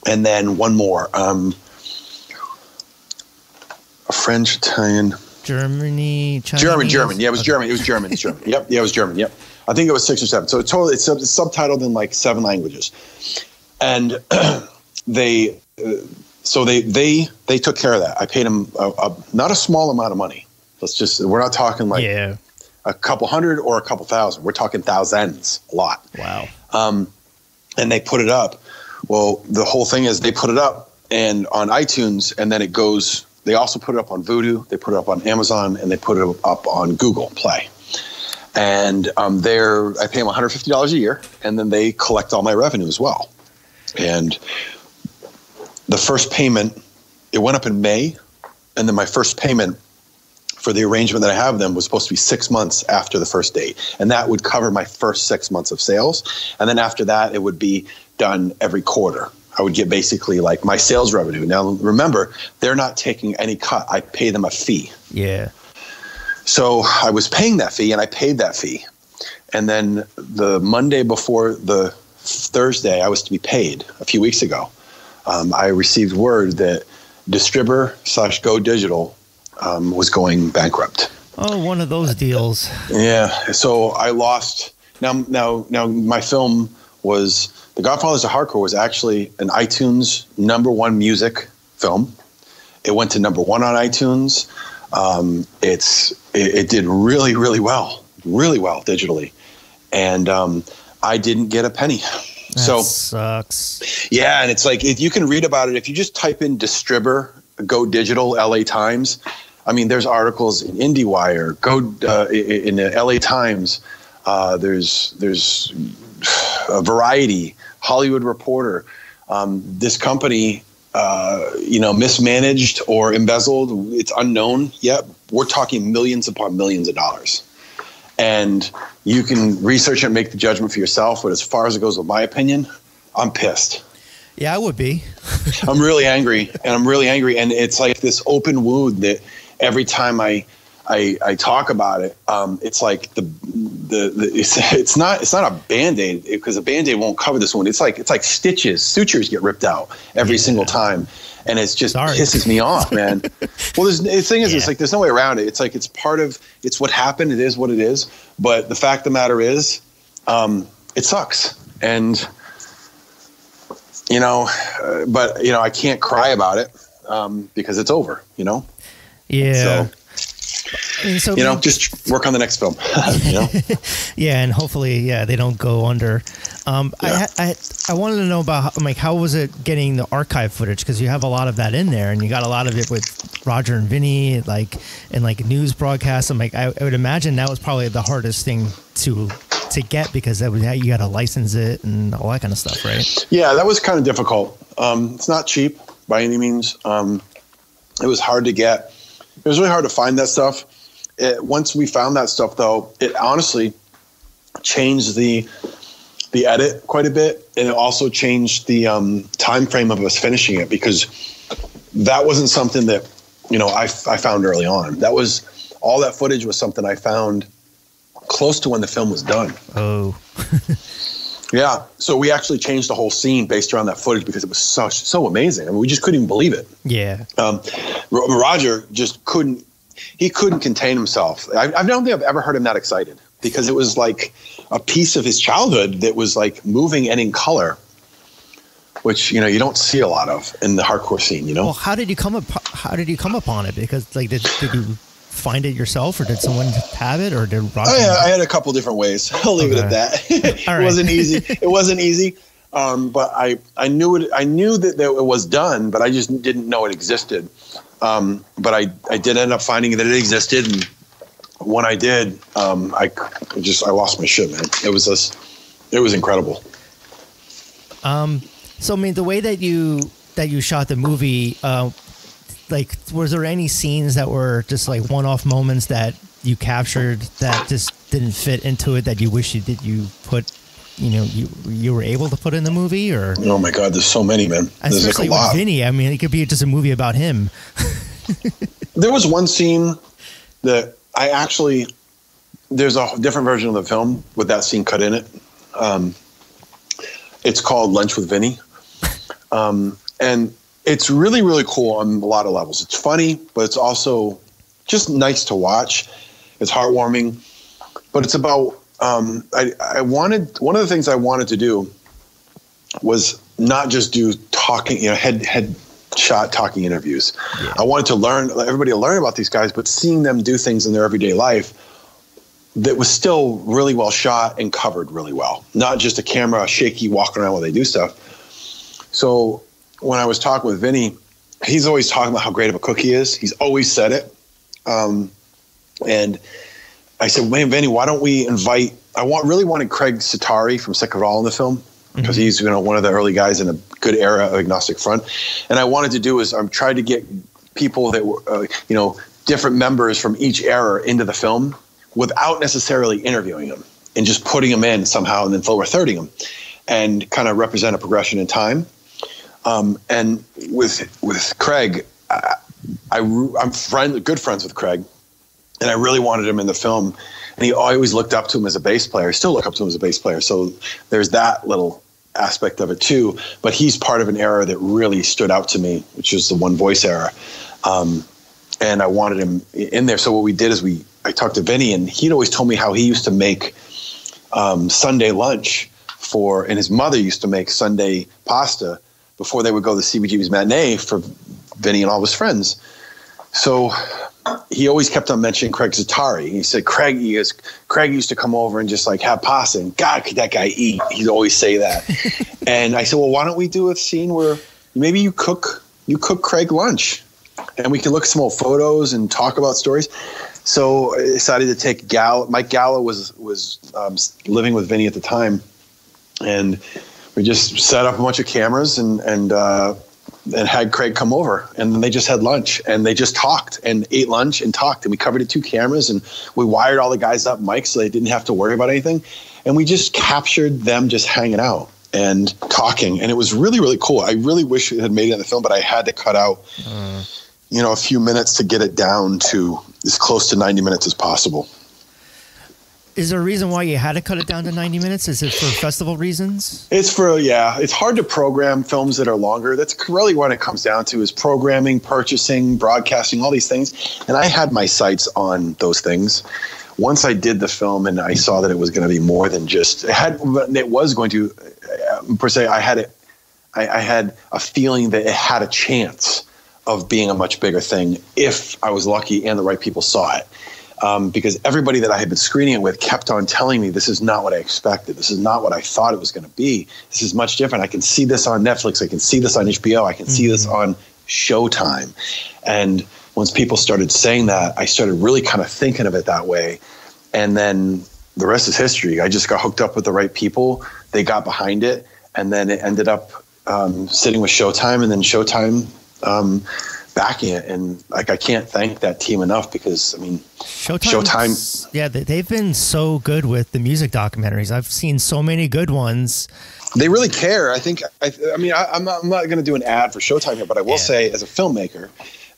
and then one more, um, French, Italian, Germany, Chinese. German, German. Yeah, it was Okay. German. It was German. It's German. Yep. Yeah, it was German. Yep. I think it was six or seven. So totally, it's, sub- it's subtitled in like seven languages, and they, uh, so they they they took care of that. I paid them a, a, not a small amount of money. Let's just we're not talking like yeah. a couple hundred or a couple thousand. We're talking thousands, a lot Wow. and they put it up. Well, the whole thing is they put it up and on iTunes, and then it goes. They also put it up on Vudu. They put it up on Amazon, and they put it up on Google Play. And um, they're I pay them 150 dollars a year, and then they collect all my revenue as well. And the first payment, it went up in May, and then my first payment for the arrangement that I have them was supposed to be six months after the first date. And that would cover my first six months of sales. And then after that, it would be done every quarter. I would get basically like my sales revenue. Now, remember, they're not taking any cut. I pay them a fee. Yeah. So I was paying that fee and I paid that fee. And then the Monday before the Thursday I was to be paid a few weeks ago, um, I received word that Distribber slash Go Digital um, was going bankrupt. Oh, one of those deals. Yeah. So I lost. Now, now, now, my film was The Godfathers of Hardcore was actually an iTunes number one music film. It went to number one on iTunes. Um, it's it, it, did really, really well, really well digitally, and um, I didn't get a penny. That so sucks. Yeah, and it's like if you can read about it, if you just type in Distribber, go digital, LA Times. I mean, there's articles in IndieWire, go uh, in the LA Times. Uh, there's there's a Variety, Hollywood Reporter. Um, this company, uh, you know, mismanaged or embezzled. It's unknown yet. We're talking millions upon millions of dollars, and you can research and make the judgment for yourself. But as far as it goes, with my opinion, I'm pissed. Yeah, I would be. I'm really angry, and I'm really angry, and it's like this open wound that every time I I, I talk about it, um, it's like the the, the it's, it's not it's not a band aid because a band aid won't cover this wound. It's like it's like stitches, sutures get ripped out every Yeah. single time, and it's just Sorry. pisses me off, man. well, there's, the thing is, it's like there's no way around it. It's like it's part of it's what happened. It is what it is. But the fact of the matter is, um, it sucks, and you know, uh, but you know, I can't cry about it um, because it's over. You know, Yeah. So- mean, so you know, just work on the next film. you know, yeah, and hopefully, yeah, they don't go under. Um, Yeah. I, I I wanted to know about how, like how was it getting the archive footage because you have a lot of that in there, and you got a lot of it with Roger and Vinny, like and like news broadcasts. I'm like, I, I would imagine that was probably the hardest thing to to get because that was you got to license it and all that kind of stuff, right? yeah, that was kind of difficult. Um, it's not cheap by any means. Um, it was hard to get. It was really hard to find that stuff. It, once we found that stuff, though, it honestly changed the the edit quite a bit, and it also changed the um, time frame of us finishing it because that wasn't something that you know I, I found early on. That was all that footage was something I found close to when the film was done. Oh, Yeah. So we actually changed the whole scene based around that footage because it was so so amazing. I mean, we just couldn't even believe it. yeah, Um, Ro- Roger just couldn't. He couldn't contain himself. I, I don't think I've ever heard him that excited because it was like a piece of his childhood that was like moving and in color, which you know you don't see a lot of in the hardcore scene. You know. Well, how did you come up? How did you come upon it? Because like, did, did you find it yourself, or did someone have it, or did Roger? Oh, yeah, I had a couple different ways. I'll leave it at that. it right. wasn't easy. It wasn't easy. Um, but I, I knew it. I knew that, that it was done, but I just didn't know it existed. Um, but I, I did end up finding that it existed, and when I did, um, I just I lost my shit, man. It was just, it was incredible. Um, so I mean, the way that you that you shot the movie, uh, like, was there any scenes that were just like one-off moments that you captured that just didn't fit into it that you wish you did you put, you know, you you were able to put in the movie, or Oh my god, there's so many, man. There's like especially a with lot. Vinny? I mean, it could be just a movie about him. There was one scene that I actually there's a different version of the film with that scene cut in it. Um, it's called Lunch with Vinny, um, and it's really really cool on a lot of levels. It's funny, but it's also just nice to watch. It's heartwarming, but it's about. Um, I, I wanted one of the things I wanted to do was not just do talking, you know, head head shot talking interviews. I wanted to learn everybody to learn about these guys, but seeing them do things in their everyday life that was still really well shot and covered really well. Not just a camera shaky walking around while they do stuff. So when I was talking with Vinny, he's always talking about how great of a cook he is. He's always said it. Um, and I said, man, Vinny, why don't we invite? I want really wanted Craig Setari from All in the film because he's you know one of the early guys in a good era of Agnostic Front. And I wanted to do is I'm trying to get people that were uh, you know different members from each era into the film without necessarily interviewing them and just putting them in somehow and then forward thirding them and kind of represent a progression in time. Um, and with with Craig, I, I am friend good friends with Craig, and I really wanted him in the film. And he always looked up to him as a bass player. I still look up to him as a bass player. So there's that little aspect of it too. But he's part of an era that really stood out to me, which is the one voice era. Um, and I wanted him in there. So what we did is we I talked to Vinny, and he'd always told me how he used to make um, Sunday lunch for, and his mother used to make Sunday pasta before they would go to the CBGB's matinee for Vinny and all his friends. So he always kept on mentioning Craig Setari. He said Craig, he goes, Craig used to come over and just like have pasta, and God, could that guy eat? He'd always say that. and I said, well, why don't we do a scene where maybe you cook you cook Craig lunch, and we can look at some old photos and talk about stories. So I decided to take Gal. Mike Gallo was was um, living with Vinny at the time, and we just set up a bunch of cameras and and uh, and had Craig come over, and then they just had lunch and they just talked and ate lunch and talked, and we covered it two cameras and we wired all the guys up mics so they didn't have to worry about anything, and we just captured them just hanging out and talking, and it was really really cool. I really wish it had made it in the film, but I had to cut out. Uh you know, a few minutes to get it down to as close to 90 minutes as possible. Is there a reason why you had to cut it down to 90 minutes? Is it for festival reasons? It's for, yeah, it's hard to program films that are longer. That's really what it comes down to is programming, purchasing, broadcasting, all these things. And I had my sights on those things. Once I did the film and I saw that it was going to be more than just, it had, it was going to, uh, per se, I had it, I, I had a feeling that it had a chance of being a much bigger thing if I was lucky and the right people saw it. Um, because everybody that I had been screening it with kept on telling me this is not what I expected. This is not what I thought it was going to be. This is much different. I can see this on Netflix. I can see this on HBO. I can mm-hmm. see this mm-hmm. on Showtime. And once people started saying that, I started really kind of thinking of it that way. And then the rest is history. I just got hooked up with the right people. They got behind it. And then it ended up um, sitting with Showtime. And then Showtime um, backing it. And like, I can't thank that team enough because I mean, Showtime. Showtime yeah, they've been so good with the music documentaries. I've seen so many good ones. They really care. I think. I, I mean, I, am not. I'm not going to do an ad for Showtime here, but I will yeah. say, as a filmmaker,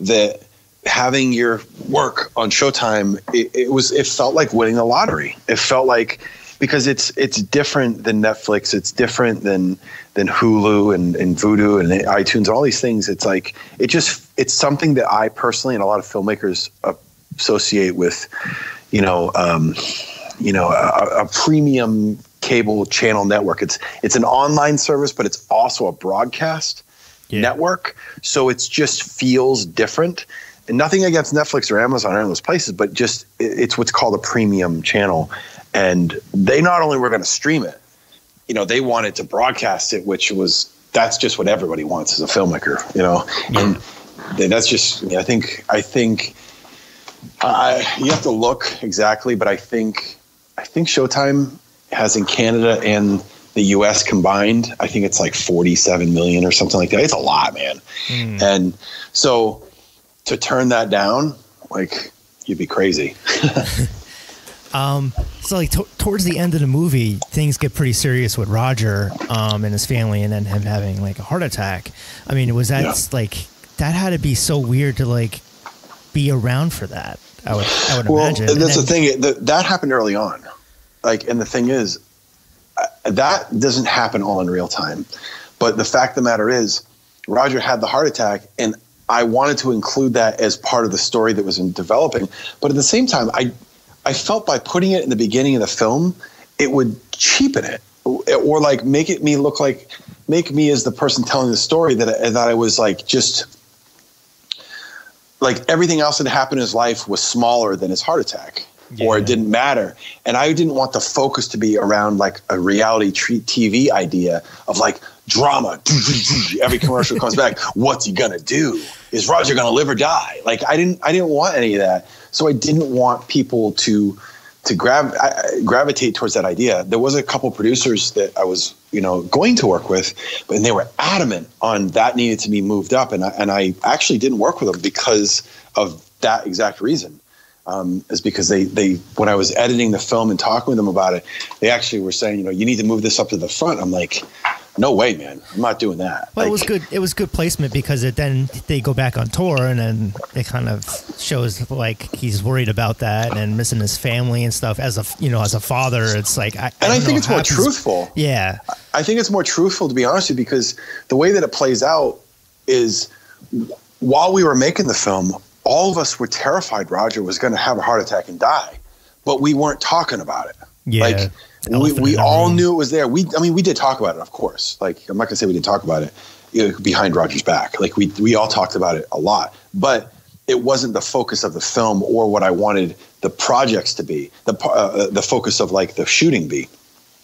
that having your work on Showtime, it, it was. It felt like winning the lottery. It felt like because it's it's different than Netflix. It's different than than Hulu and, and Vudu and iTunes. All these things. It's like it just it's something that I personally and a lot of filmmakers associate with, you know, um, you know, a, a premium cable channel network. It's it's an online service, but it's also a broadcast yeah. network. So it just feels different. And nothing against Netflix or Amazon or any of those places, but just it's what's called a premium channel and they not only were going to stream it, you know, they wanted to broadcast it, which was that's just what everybody wants as a filmmaker, you know, and that's just I think I think uh, you have to look exactly, but I think I think Showtime has in Canada and the U.S. combined, I think it's like 47 million or something like that. It's a lot, man. Mm. And so to turn that down, like you'd be crazy. Um, so like towards the end of the movie, things get pretty serious with Roger um, and his family, and then him having like a heart attack. I mean, was that yeah. like that had to be so weird to like be around for that? I would, I would well, imagine. That's then, the thing that that happened early on. Like, and the thing is, uh, that doesn't happen all in real time. But the fact of the matter is, Roger had the heart attack, and I wanted to include that as part of the story that was in developing. But at the same time, I I felt by putting it in the beginning of the film, it would cheapen it. Or like make it me look like make me as the person telling the story that I, that I was like just like everything else that happened in his life was smaller than his heart attack. Yeah. or it didn't matter. And i didn't want the focus to be around like a reality tv idea of like drama. Every commercial comes back. What's he gonna do? Is roger gonna live or die? Like i didn't i didn't want any of that so I didn't want people to to grab I, gravitate towards that idea. There was a couple producers that I was you know going to work with, but they were adamant on that needed to be moved up, and I, and I actually didn't work with them because of that exact reason. Um, is because they they when I was editing the film and talking with them about it, they actually were saying, you know, you need to move this up to the front. I'm like, no way, man, I'm not doing that. Well, like, it was good. It was good placement because it then they go back on tour and then it kind of shows like he's worried about that and missing his family and stuff. As a you know, as a father, it's like I, and I, I think it's more happens- truthful. Yeah, I think it's more truthful to be honest with you because the way that it plays out is while we were making the film, all of us were terrified Roger was going to have a heart attack and die, but we weren't talking about it. Yeah, like we, we all room. knew it was there. We, I mean, we did talk about it, of course. Like I'm not going to say we didn't talk about it you know, behind Roger's back. Like we we all talked about it a lot, but it wasn't the focus of the film or what I wanted the projects to be. The uh, the focus of like the shooting be.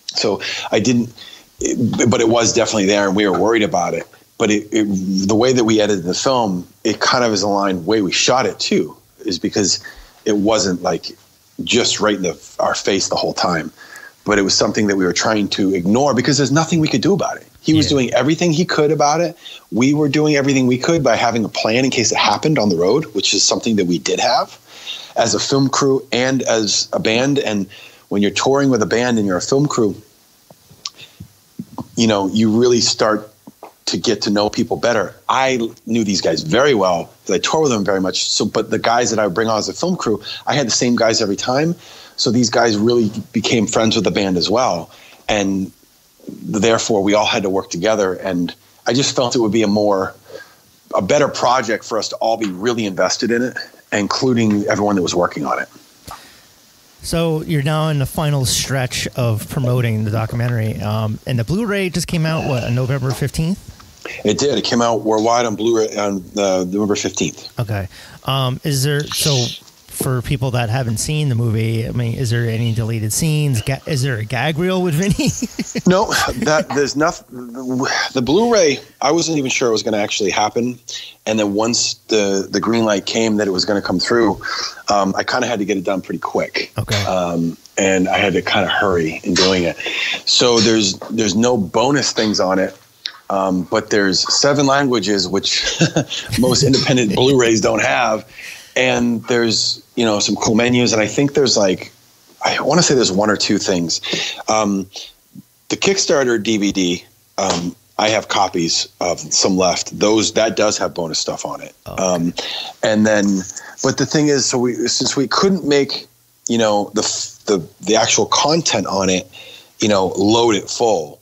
So I didn't, it, but it was definitely there, and we were worried about it. But it, it, the way that we edited the film, it kind of is aligned. The way we shot it too is because it wasn't like just right in the, our face the whole time, but it was something that we were trying to ignore because there's nothing we could do about it. He was Yeah. doing everything he could about it. We were doing everything we could by having a plan in case it happened on the road, which is something that we did have as a film crew and as a band. And when you're touring with a band and you're a film crew, you know, you really start to get to know people better. I knew these guys very well because I toured with them very much. So, but the guys that I would bring on as a film crew, I had the same guys every time. So these guys really became friends with the band as well, and therefore we all had to work together. And I just felt it would be a more, a better project for us to all be really invested in it, including everyone that was working on it. So you're now in the final stretch of promoting the documentary, um, and the Blu-ray just came out what November fifteenth. It did. It came out worldwide on Blu-ray on uh, November fifteenth. Okay. Um, is there so for people that haven't seen the movie? I mean, is there any deleted scenes? Ga- is there a gag reel with Vinny? No, that there's nothing. The Blu-ray, I wasn't even sure it was going to actually happen, and then once the the green light came that it was going to come through, um, I kind of had to get it done pretty quick. Okay. Um, and I had to kind of hurry in doing it. So there's there's no bonus things on it. Um, but there's seven languages which most independent Blu-rays don't have, and there's you know some cool menus, and I think there's like I want to say there's one or two things. Um, the Kickstarter DVD, um, I have copies of some left. Those that does have bonus stuff on it. Um, and then, but the thing is, so we since we couldn't make you know the the the actual content on it, you know, load it full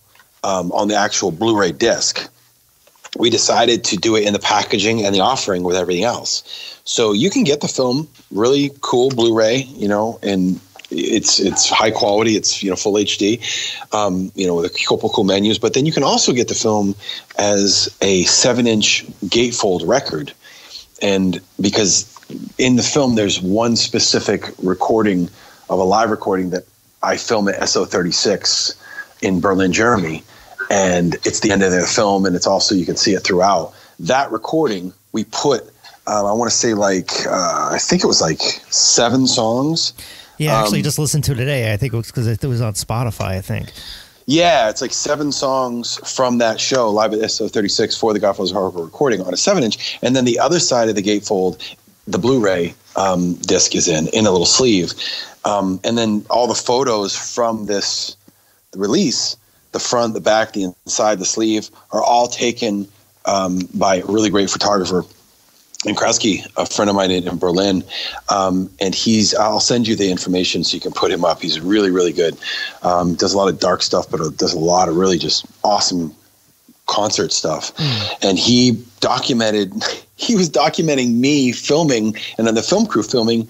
um, on the actual Blu-ray disc. We decided to do it in the packaging and the offering with everything else. So you can get the film really cool Blu-ray, you know, and it's it's high quality. It's you know full HD, um, you know with a couple cool menus. But then you can also get the film as a seven-inch gatefold record, and because in the film there's one specific recording of a live recording that I film at SO36 in Berlin, Germany, and it's the end of the film, and it's also you can see it throughout. That recording we put, um, I want to say like uh, I think it was like seven songs. yeah, actually, Um, just listened to it today. I think it was because it was on Spotify. I think. Yeah, it's like seven songs from that show live at SO36 for the Godfather's Horrible recording on a seven inch, and then the other side of the gatefold, the Blu-ray um, disc is in in a little sleeve, um, and then all the photos from this release, the front, the back, the inside, the sleeve, are all taken um, by a really great photographer. And Kresge, a friend of mine in, in Berlin, um, and he's. I'll send you the information so you can put him up. He's really, really good. Um, does a lot of dark stuff, but does a lot of really just awesome concert stuff. And he documented. He was documenting me filming, and then the film crew filming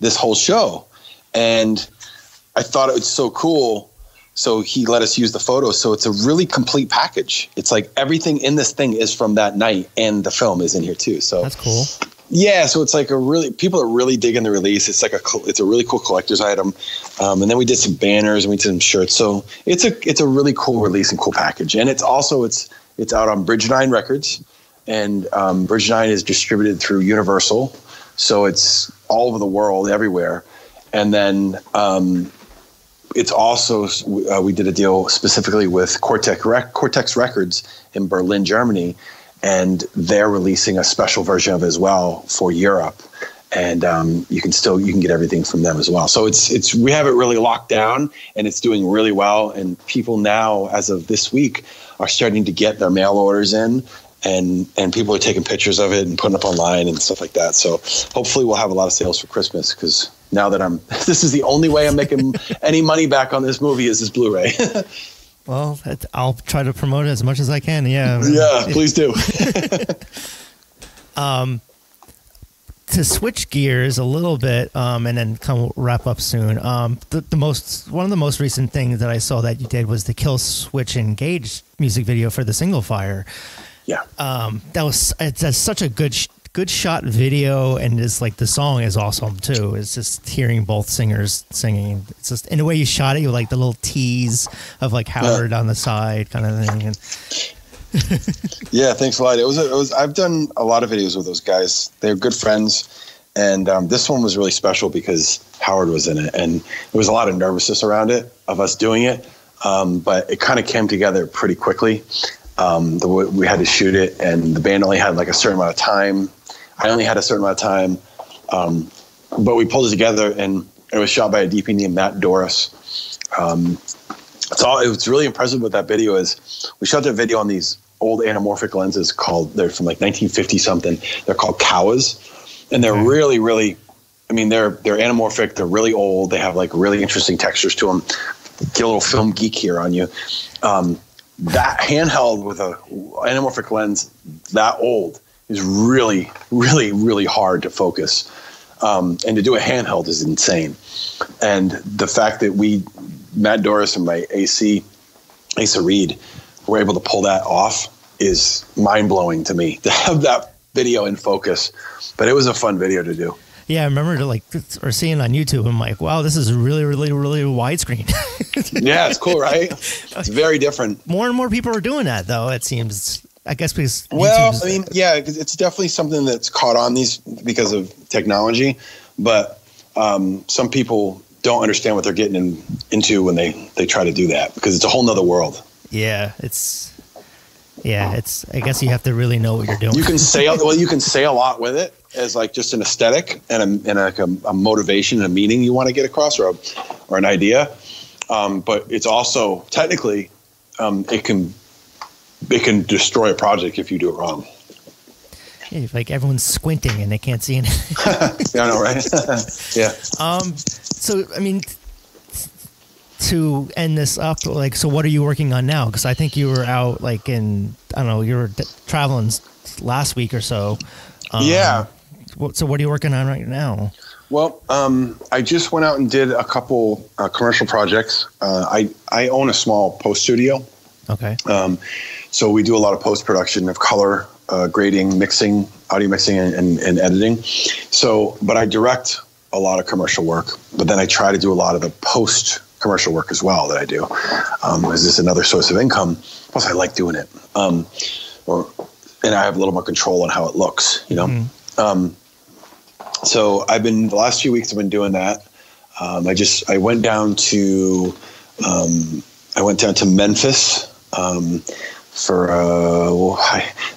this whole show. And I thought it was so cool. So he let us use the photos. So it's a really complete package. It's like everything in this thing is from that night, and the film is in here too. So That's cool. yeah, so it's like a really people are really digging the release. It's like a it's a really cool collector's item, um, and then we did some banners and we did some shirts. So it's a it's a really cool release and cool package, and it's also it's it's out on Bridge Nine Records, and um, Bridge Nine is distributed through Universal, so it's all over the world, everywhere. and then um, it's also uh, we did a deal specifically with Cortex Rec- Cortex Records in Berlin, Germany, and they're releasing a special version of it as well for Europe. And um, you can still you can get everything from them as well. So it's it's we have it really locked down, and it's doing really well. And people now, as of this week, are starting to get their mail orders in, and and people are taking pictures of it and putting up online and stuff like that. So hopefully we'll have a lot of sales for Christmas because now that I'm this is the only way I'm making any money back on this movie is this Blu-ray. well, I'll try to promote it as much as I can. Yeah. Yeah, please do. um, to switch gears a little bit, um, and then come wrap up soon. Um, the, the most one of the most recent things that I saw that you did was the Killswitch Engage music video for the Single Fire. Yeah. Um, that was it's, such a good sh- good shot video, and it's like the song is awesome too. It's just hearing both singers singing. It's just in the way you shot it, you like the little tease of like Howard yeah. on the side, kind of thing. And yeah, thanks a lot. It was, it was. I've done a lot of videos with those guys. They're good friends, and um, this one was really special because Howard was in it, and there was a lot of nervousness around it of us doing it. Um, but it kind of came together pretty quickly. Um, the, we had to shoot it, and the band only had like a certain amount of time. I only had a certain amount of time, um, but we pulled it together, and it was shot by a DP named Matt Doris. Um, it's all. It was really impressive with that video is we shot that video on these old anamorphic lenses called they're from like 1950 something. They're called Kowas, and they're really really. I mean, they're they're anamorphic. They're really old. They have like really interesting textures to them. Get a little film geek here on you. Um, that handheld with a anamorphic lens that old is really, really, really hard to focus. Um, and to do a handheld is insane. And the fact that we, Matt Doris and my AC, Asa Reed, were able to pull that off is mind blowing to me to have that video in focus. But it was a fun video to do. Yeah, I remember like or seeing on YouTube. I'm like, wow, this is really, really, really widescreen. yeah, it's cool, right? It's very different. More and more people are doing that, though. It seems. I guess because well, I mean, yeah, it's definitely something that's caught on these because of technology, but um, some people don't understand what they're getting in, into when they they try to do that because it's a whole nother world. Yeah, it's yeah, it's. I guess you have to really know what you're doing. You can say well, you can say a lot with it as like just an aesthetic and a and a, a motivation and a meaning you want to get across or a, or an idea. Um, but it's also technically um, it can it can destroy a project if you do it wrong. Yeah, like everyone's squinting and they can't see anything. yeah, I know, right? yeah. Um. So I mean, to end this up, like, so what are you working on now? Because I think you were out, like, in I don't know, you were traveling last week or so. Um, yeah. So what are you working on right now? Well, um, I just went out and did a couple uh, commercial projects. Uh, I I own a small post studio. Okay. Um, so we do a lot of post production of color uh, grading, mixing, audio mixing, and, and, and editing. So, but I direct a lot of commercial work, but then I try to do a lot of the post commercial work as well that I do. Um, is this another source of income? Plus, I like doing it. Um, or, and I have a little more control on how it looks, you know? Mm-hmm. Um, so I've been, the last few weeks, I've been doing that. Um, I just, I went down to, um, I went down to Memphis um, for uh,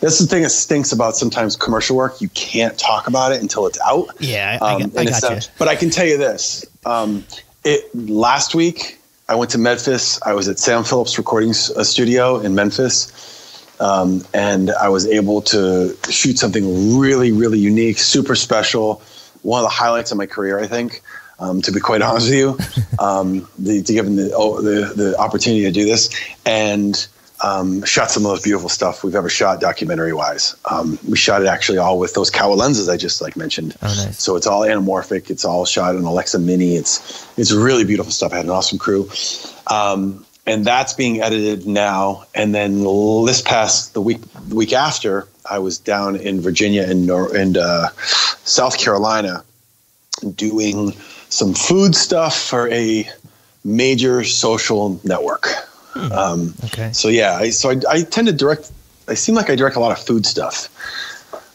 that's the thing that stinks about sometimes commercial work. You can't talk about it until it's out. Yeah, I, um, I, I got But I can tell you this: um, it last week I went to Memphis. I was at Sam Phillips Recording uh, Studio in Memphis, um, and I was able to shoot something really, really unique, super special. One of the highlights of my career, I think. Um, to be quite honest with you, um, the, to give them the, oh, the the opportunity to do this, and um, shot some of the most beautiful stuff we've ever shot documentary wise. Um, we shot it actually all with those Kowa lenses I just like mentioned. Oh, nice. So it's all anamorphic. It's all shot on Alexa Mini. It's it's really beautiful stuff. I had an awesome crew, um, and that's being edited now. And then this past the week the week after, I was down in Virginia and Nor- and uh, South Carolina doing some food stuff for a major social network. Hmm. Um, okay. So yeah, I, so I, I tend to direct. I seem like I direct a lot of food stuff.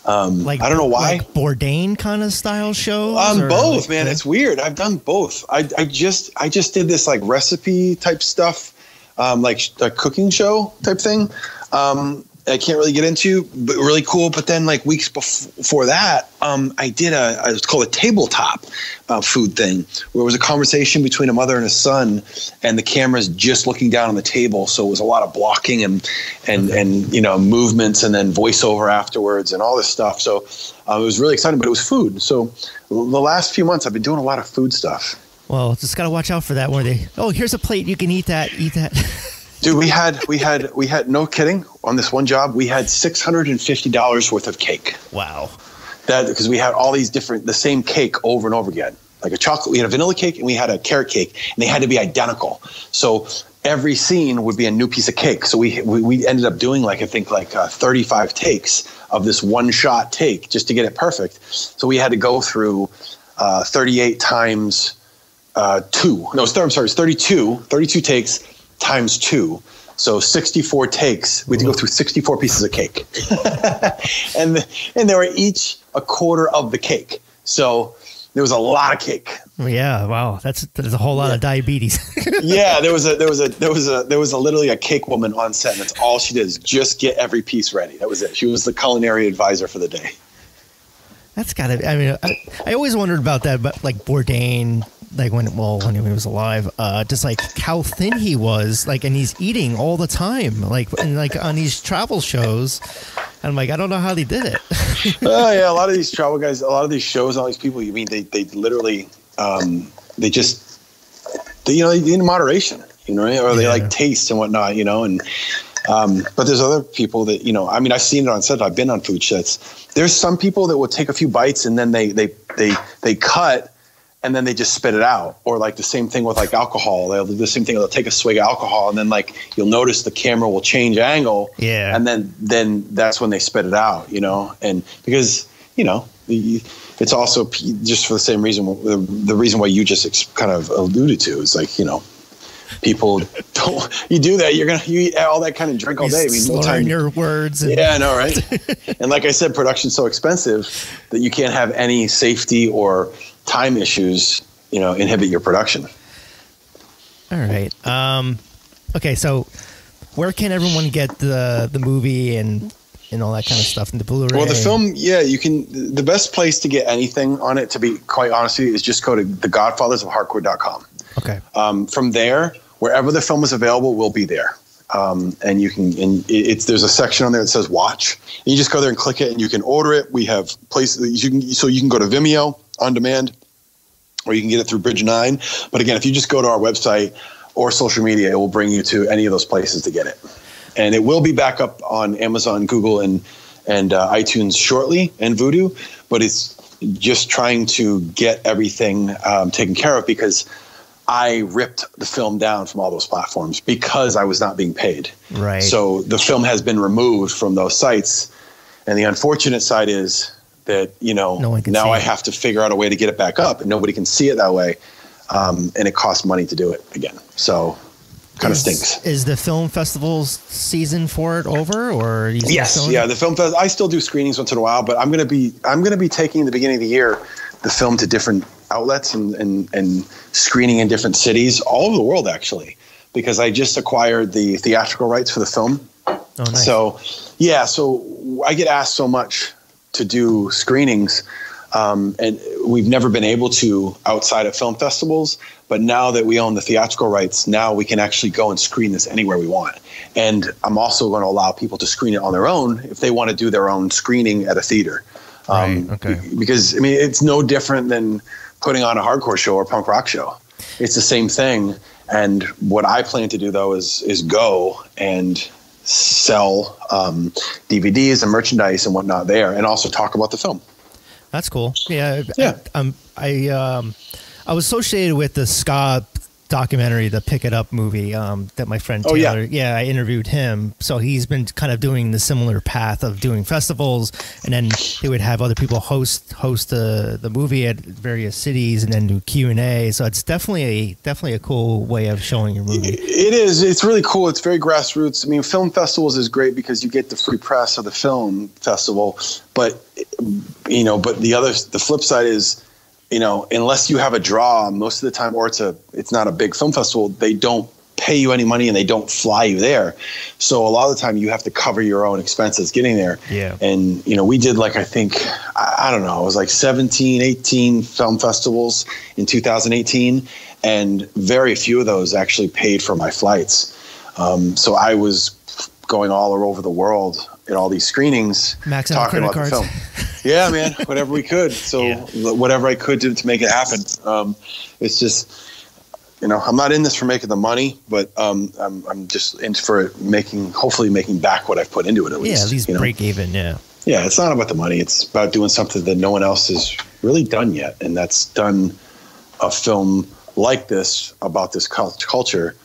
Um, Like I don't know why. like Bourdain kind of style shows. Um, or both, like man. the- It's weird. I've done both. I, I just I just did this like recipe type stuff, um, like a cooking show type thing. Um, I can't really get into, but really cool. But then like weeks before that, um, I did a a- it's called a tabletop uh, food thing, where it was a conversation between a mother and a son, and the camera's just looking down on the table. So it was a lot of blocking and and and you know movements, and then voiceover afterwards, and all this stuff. So uh, it was really exciting. But it was food. So the last few months, I've been doing a lot of food stuff. Well, just gotta watch out for that. Where they, oh, here's a plate, you can eat that, eat that. Dude, we had we had we had no kidding on this one job. We had six hundred and fifty dollars worth of cake. wow. That because we had all these different the same cake over and over again. Like a chocolate, we had a vanilla cake and we had a carrot cake, and they had to be identical. So every scene would be a new piece of cake. So we we, we ended up doing like I think like uh, thirty five takes of this one shot take just to get it perfect. So we had to go through uh, thirty eight times uh, two. No, I'm sorry, it's 32, 32 takes times two. So 64 takes. We had to go mm. through 64 pieces of cake. and, and they were each a quarter of the cake. So there was a lot of cake. Yeah, wow. That's that's a whole lot of diabetes. Yeah, there was a there was a there was a there was a literally a cake woman on set, and that's all she did is just get every piece ready. That was it. She was the culinary advisor for the day. That's gotta. I mean, I, I always wondered about that, but like Bourdain, like when well when he was alive, uh, just like how thin he was, like, and he's eating all the time, like, and like on these travel shows. And I'm like, I don't know how they did it. oh yeah, a lot of these travel guys, a lot of these shows, all these people. You mean they they literally um, they just they, you know they in moderation, you know, or they Yeah. like taste and whatnot, you know, and um, but there's other people that you know. I mean, I've seen it on set. I've been on food sets. There's some people that will take a few bites and then they they they they cut. And then they just spit it out, or like the same thing with like alcohol. They'll do the same thing. They'll take a swig of alcohol, and then like you'll notice the camera will change angle, Yeah. and then then that's when they spit it out, you know, and because you know it's also just for the same reason the, the reason why you just ex- kind of alluded to is like you know people don't you do that you're gonna you eat all that kind of drink all day. I mean, no time. your words. And, Yeah, I know, right? and like I said, production's so expensive that you can't have any safety or time issues, you know, inhibit your production. All right. Um, okay, so where can everyone get the the movie and and all that kind of stuff in the Blu-ray? Well, the film, yeah, you can. The best place to get anything on it, to be quite honest with you, is just go to thegodfathersofhardcore.com. Okay. Um, from there, wherever the film is available, we'll be there. Um, and you can, and it- it's there's a section on there that says watch. And you just go there and click it, and you can order it. We have places you can, so you can go to Vimeo on demand, or you can get it through Bridge Nine. But again, if you just go to our website or social media, it will bring you to any of those places to get it. And it will be back up on Amazon, Google, and and uh, iTunes shortly, and Vudu. But it's just trying to get everything um, taken care of because I ripped the film down from all those platforms because I was not being paid. Right. So the film has been removed from those sites, and the unfortunate side is that you know No now I it. have to figure out a way to get it back up, and nobody can see it that way, um, and it costs money to do it again. So kind of stinks. Is the film festival's season for it over, or are you still Yes, yeah. The film fest. I still do screenings once in a while, but I'm gonna be I'm gonna be taking the beginning of the year the film to different outlets and and, and screening in different cities all over the world actually, because I just acquired the theatrical rights for the film. Oh, nice. So, yeah, so I get asked so much to do screenings, um, and we've never been able to outside of film festivals. But now that we own the theatrical rights, now we can actually go and screen this anywhere we want. And I'm also going to allow people to screen it on their own if they want to do their own screening at a theater. Um, Right, okay. Because I mean, it's no different than putting on a hardcore show or punk rock show. It's the same thing. And what I plan to do though is is go and sell um, DVDs and merchandise and whatnot there, and also talk about the film. That's cool. Yeah. Yeah. I, um, I um, I was associated with the ska documentary, the Pick It Up movie, um, that my friend Oh, yeah. Taylor, yeah. I interviewed him. So he's been kind of doing the similar path of doing festivals, and then he would have other people host host the the movie at various cities, and then do Q and A. So it's definitely a definitely a cool way of showing your movie. It is. It's really cool. It's very grassroots. I mean, film festivals is great because you get the free press of the film festival, but you know, but the other, the flip side is, you know, unless you have a draw, most of the time, or it's a, it's not a big film festival, they don't pay you any money and they don't fly you there. So a lot of the time, you have to cover your own expenses getting there. Yeah. And you know, we did like I think I, I don't know, it was like 17, 18 film festivals in 2018, and very few of those actually paid for my flights. Um, so I was going all over the world at all these screenings, Max talking about cards. the film. Yeah, man, whatever we could. So Yeah. whatever I could do to make it happen. Um, it's just, you know, I'm not in this for making the money, but um, I'm, I'm just in for making, hopefully making back what I've put into it at least. yeah, at least you know? break even. Yeah. Yeah, it's not about the money. It's about doing something that no one else has really done yet, and that's done a film like this about this culture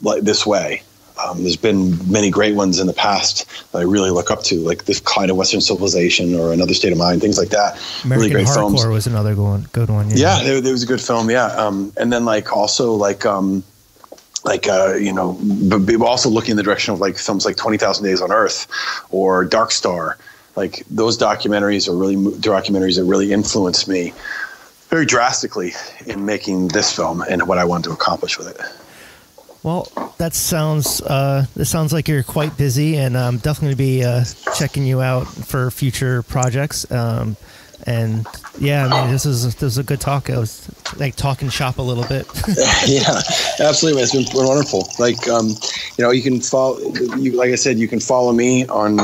like this way. Um, there's been many great ones in the past that I really look up to, like this kind of Western Civilization or Another State of Mind, things like that. American really great Hardcore films. was another good one. Good one. Yeah, there, there was a good film. Yeah, um, and then like also like um, like uh, you know, but but also looking in the direction of like films like Twenty Thousand Days on Earth or Dark Star. Like those documentaries are really documentaries that really influenced me very drastically in making this film and what I wanted to accomplish with it. Well, that sounds uh, that sounds like you're quite busy, and I'm definitely be uh, checking you out for future projects. Um, and yeah, I mean, this is this is a good talk. I was like talking shop a little bit. yeah, absolutely. It's been wonderful. Like, um, you know, you can follow, you, like I said, you can follow me on,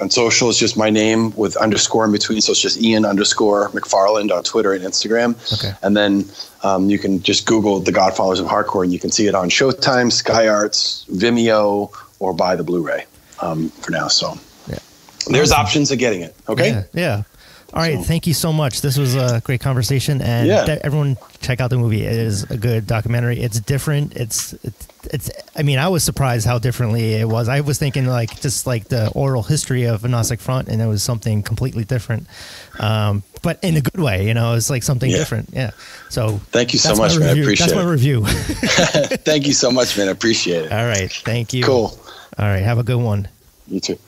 on social. It's just my name with underscore in between. So it's just Ian underscore McFarland on Twitter and Instagram. Okay. And then um, you can just Google The Godfathers of Hardcore and you can see it on Showtime, Sky Arts, Vimeo, or buy the Blu-ray um, for now. So Yeah. there's options of getting it. Okay. Yeah. yeah. All right. So- Thank you so much. This was a great conversation, and Yeah. de- everyone check out the movie. It is a good documentary. It's different. It's, it's it's. I mean, I was surprised how differently it was. I was thinking like just like the oral history of Agnostic Front, and it was something completely different. Um, but in a good way, you know, it's like something Yeah. different. Yeah. So Thank you so much, man. I review. appreciate That's my review. Thank you so much, man. I appreciate it. All right. Thank you. Cool. All right. Have a good one. You too.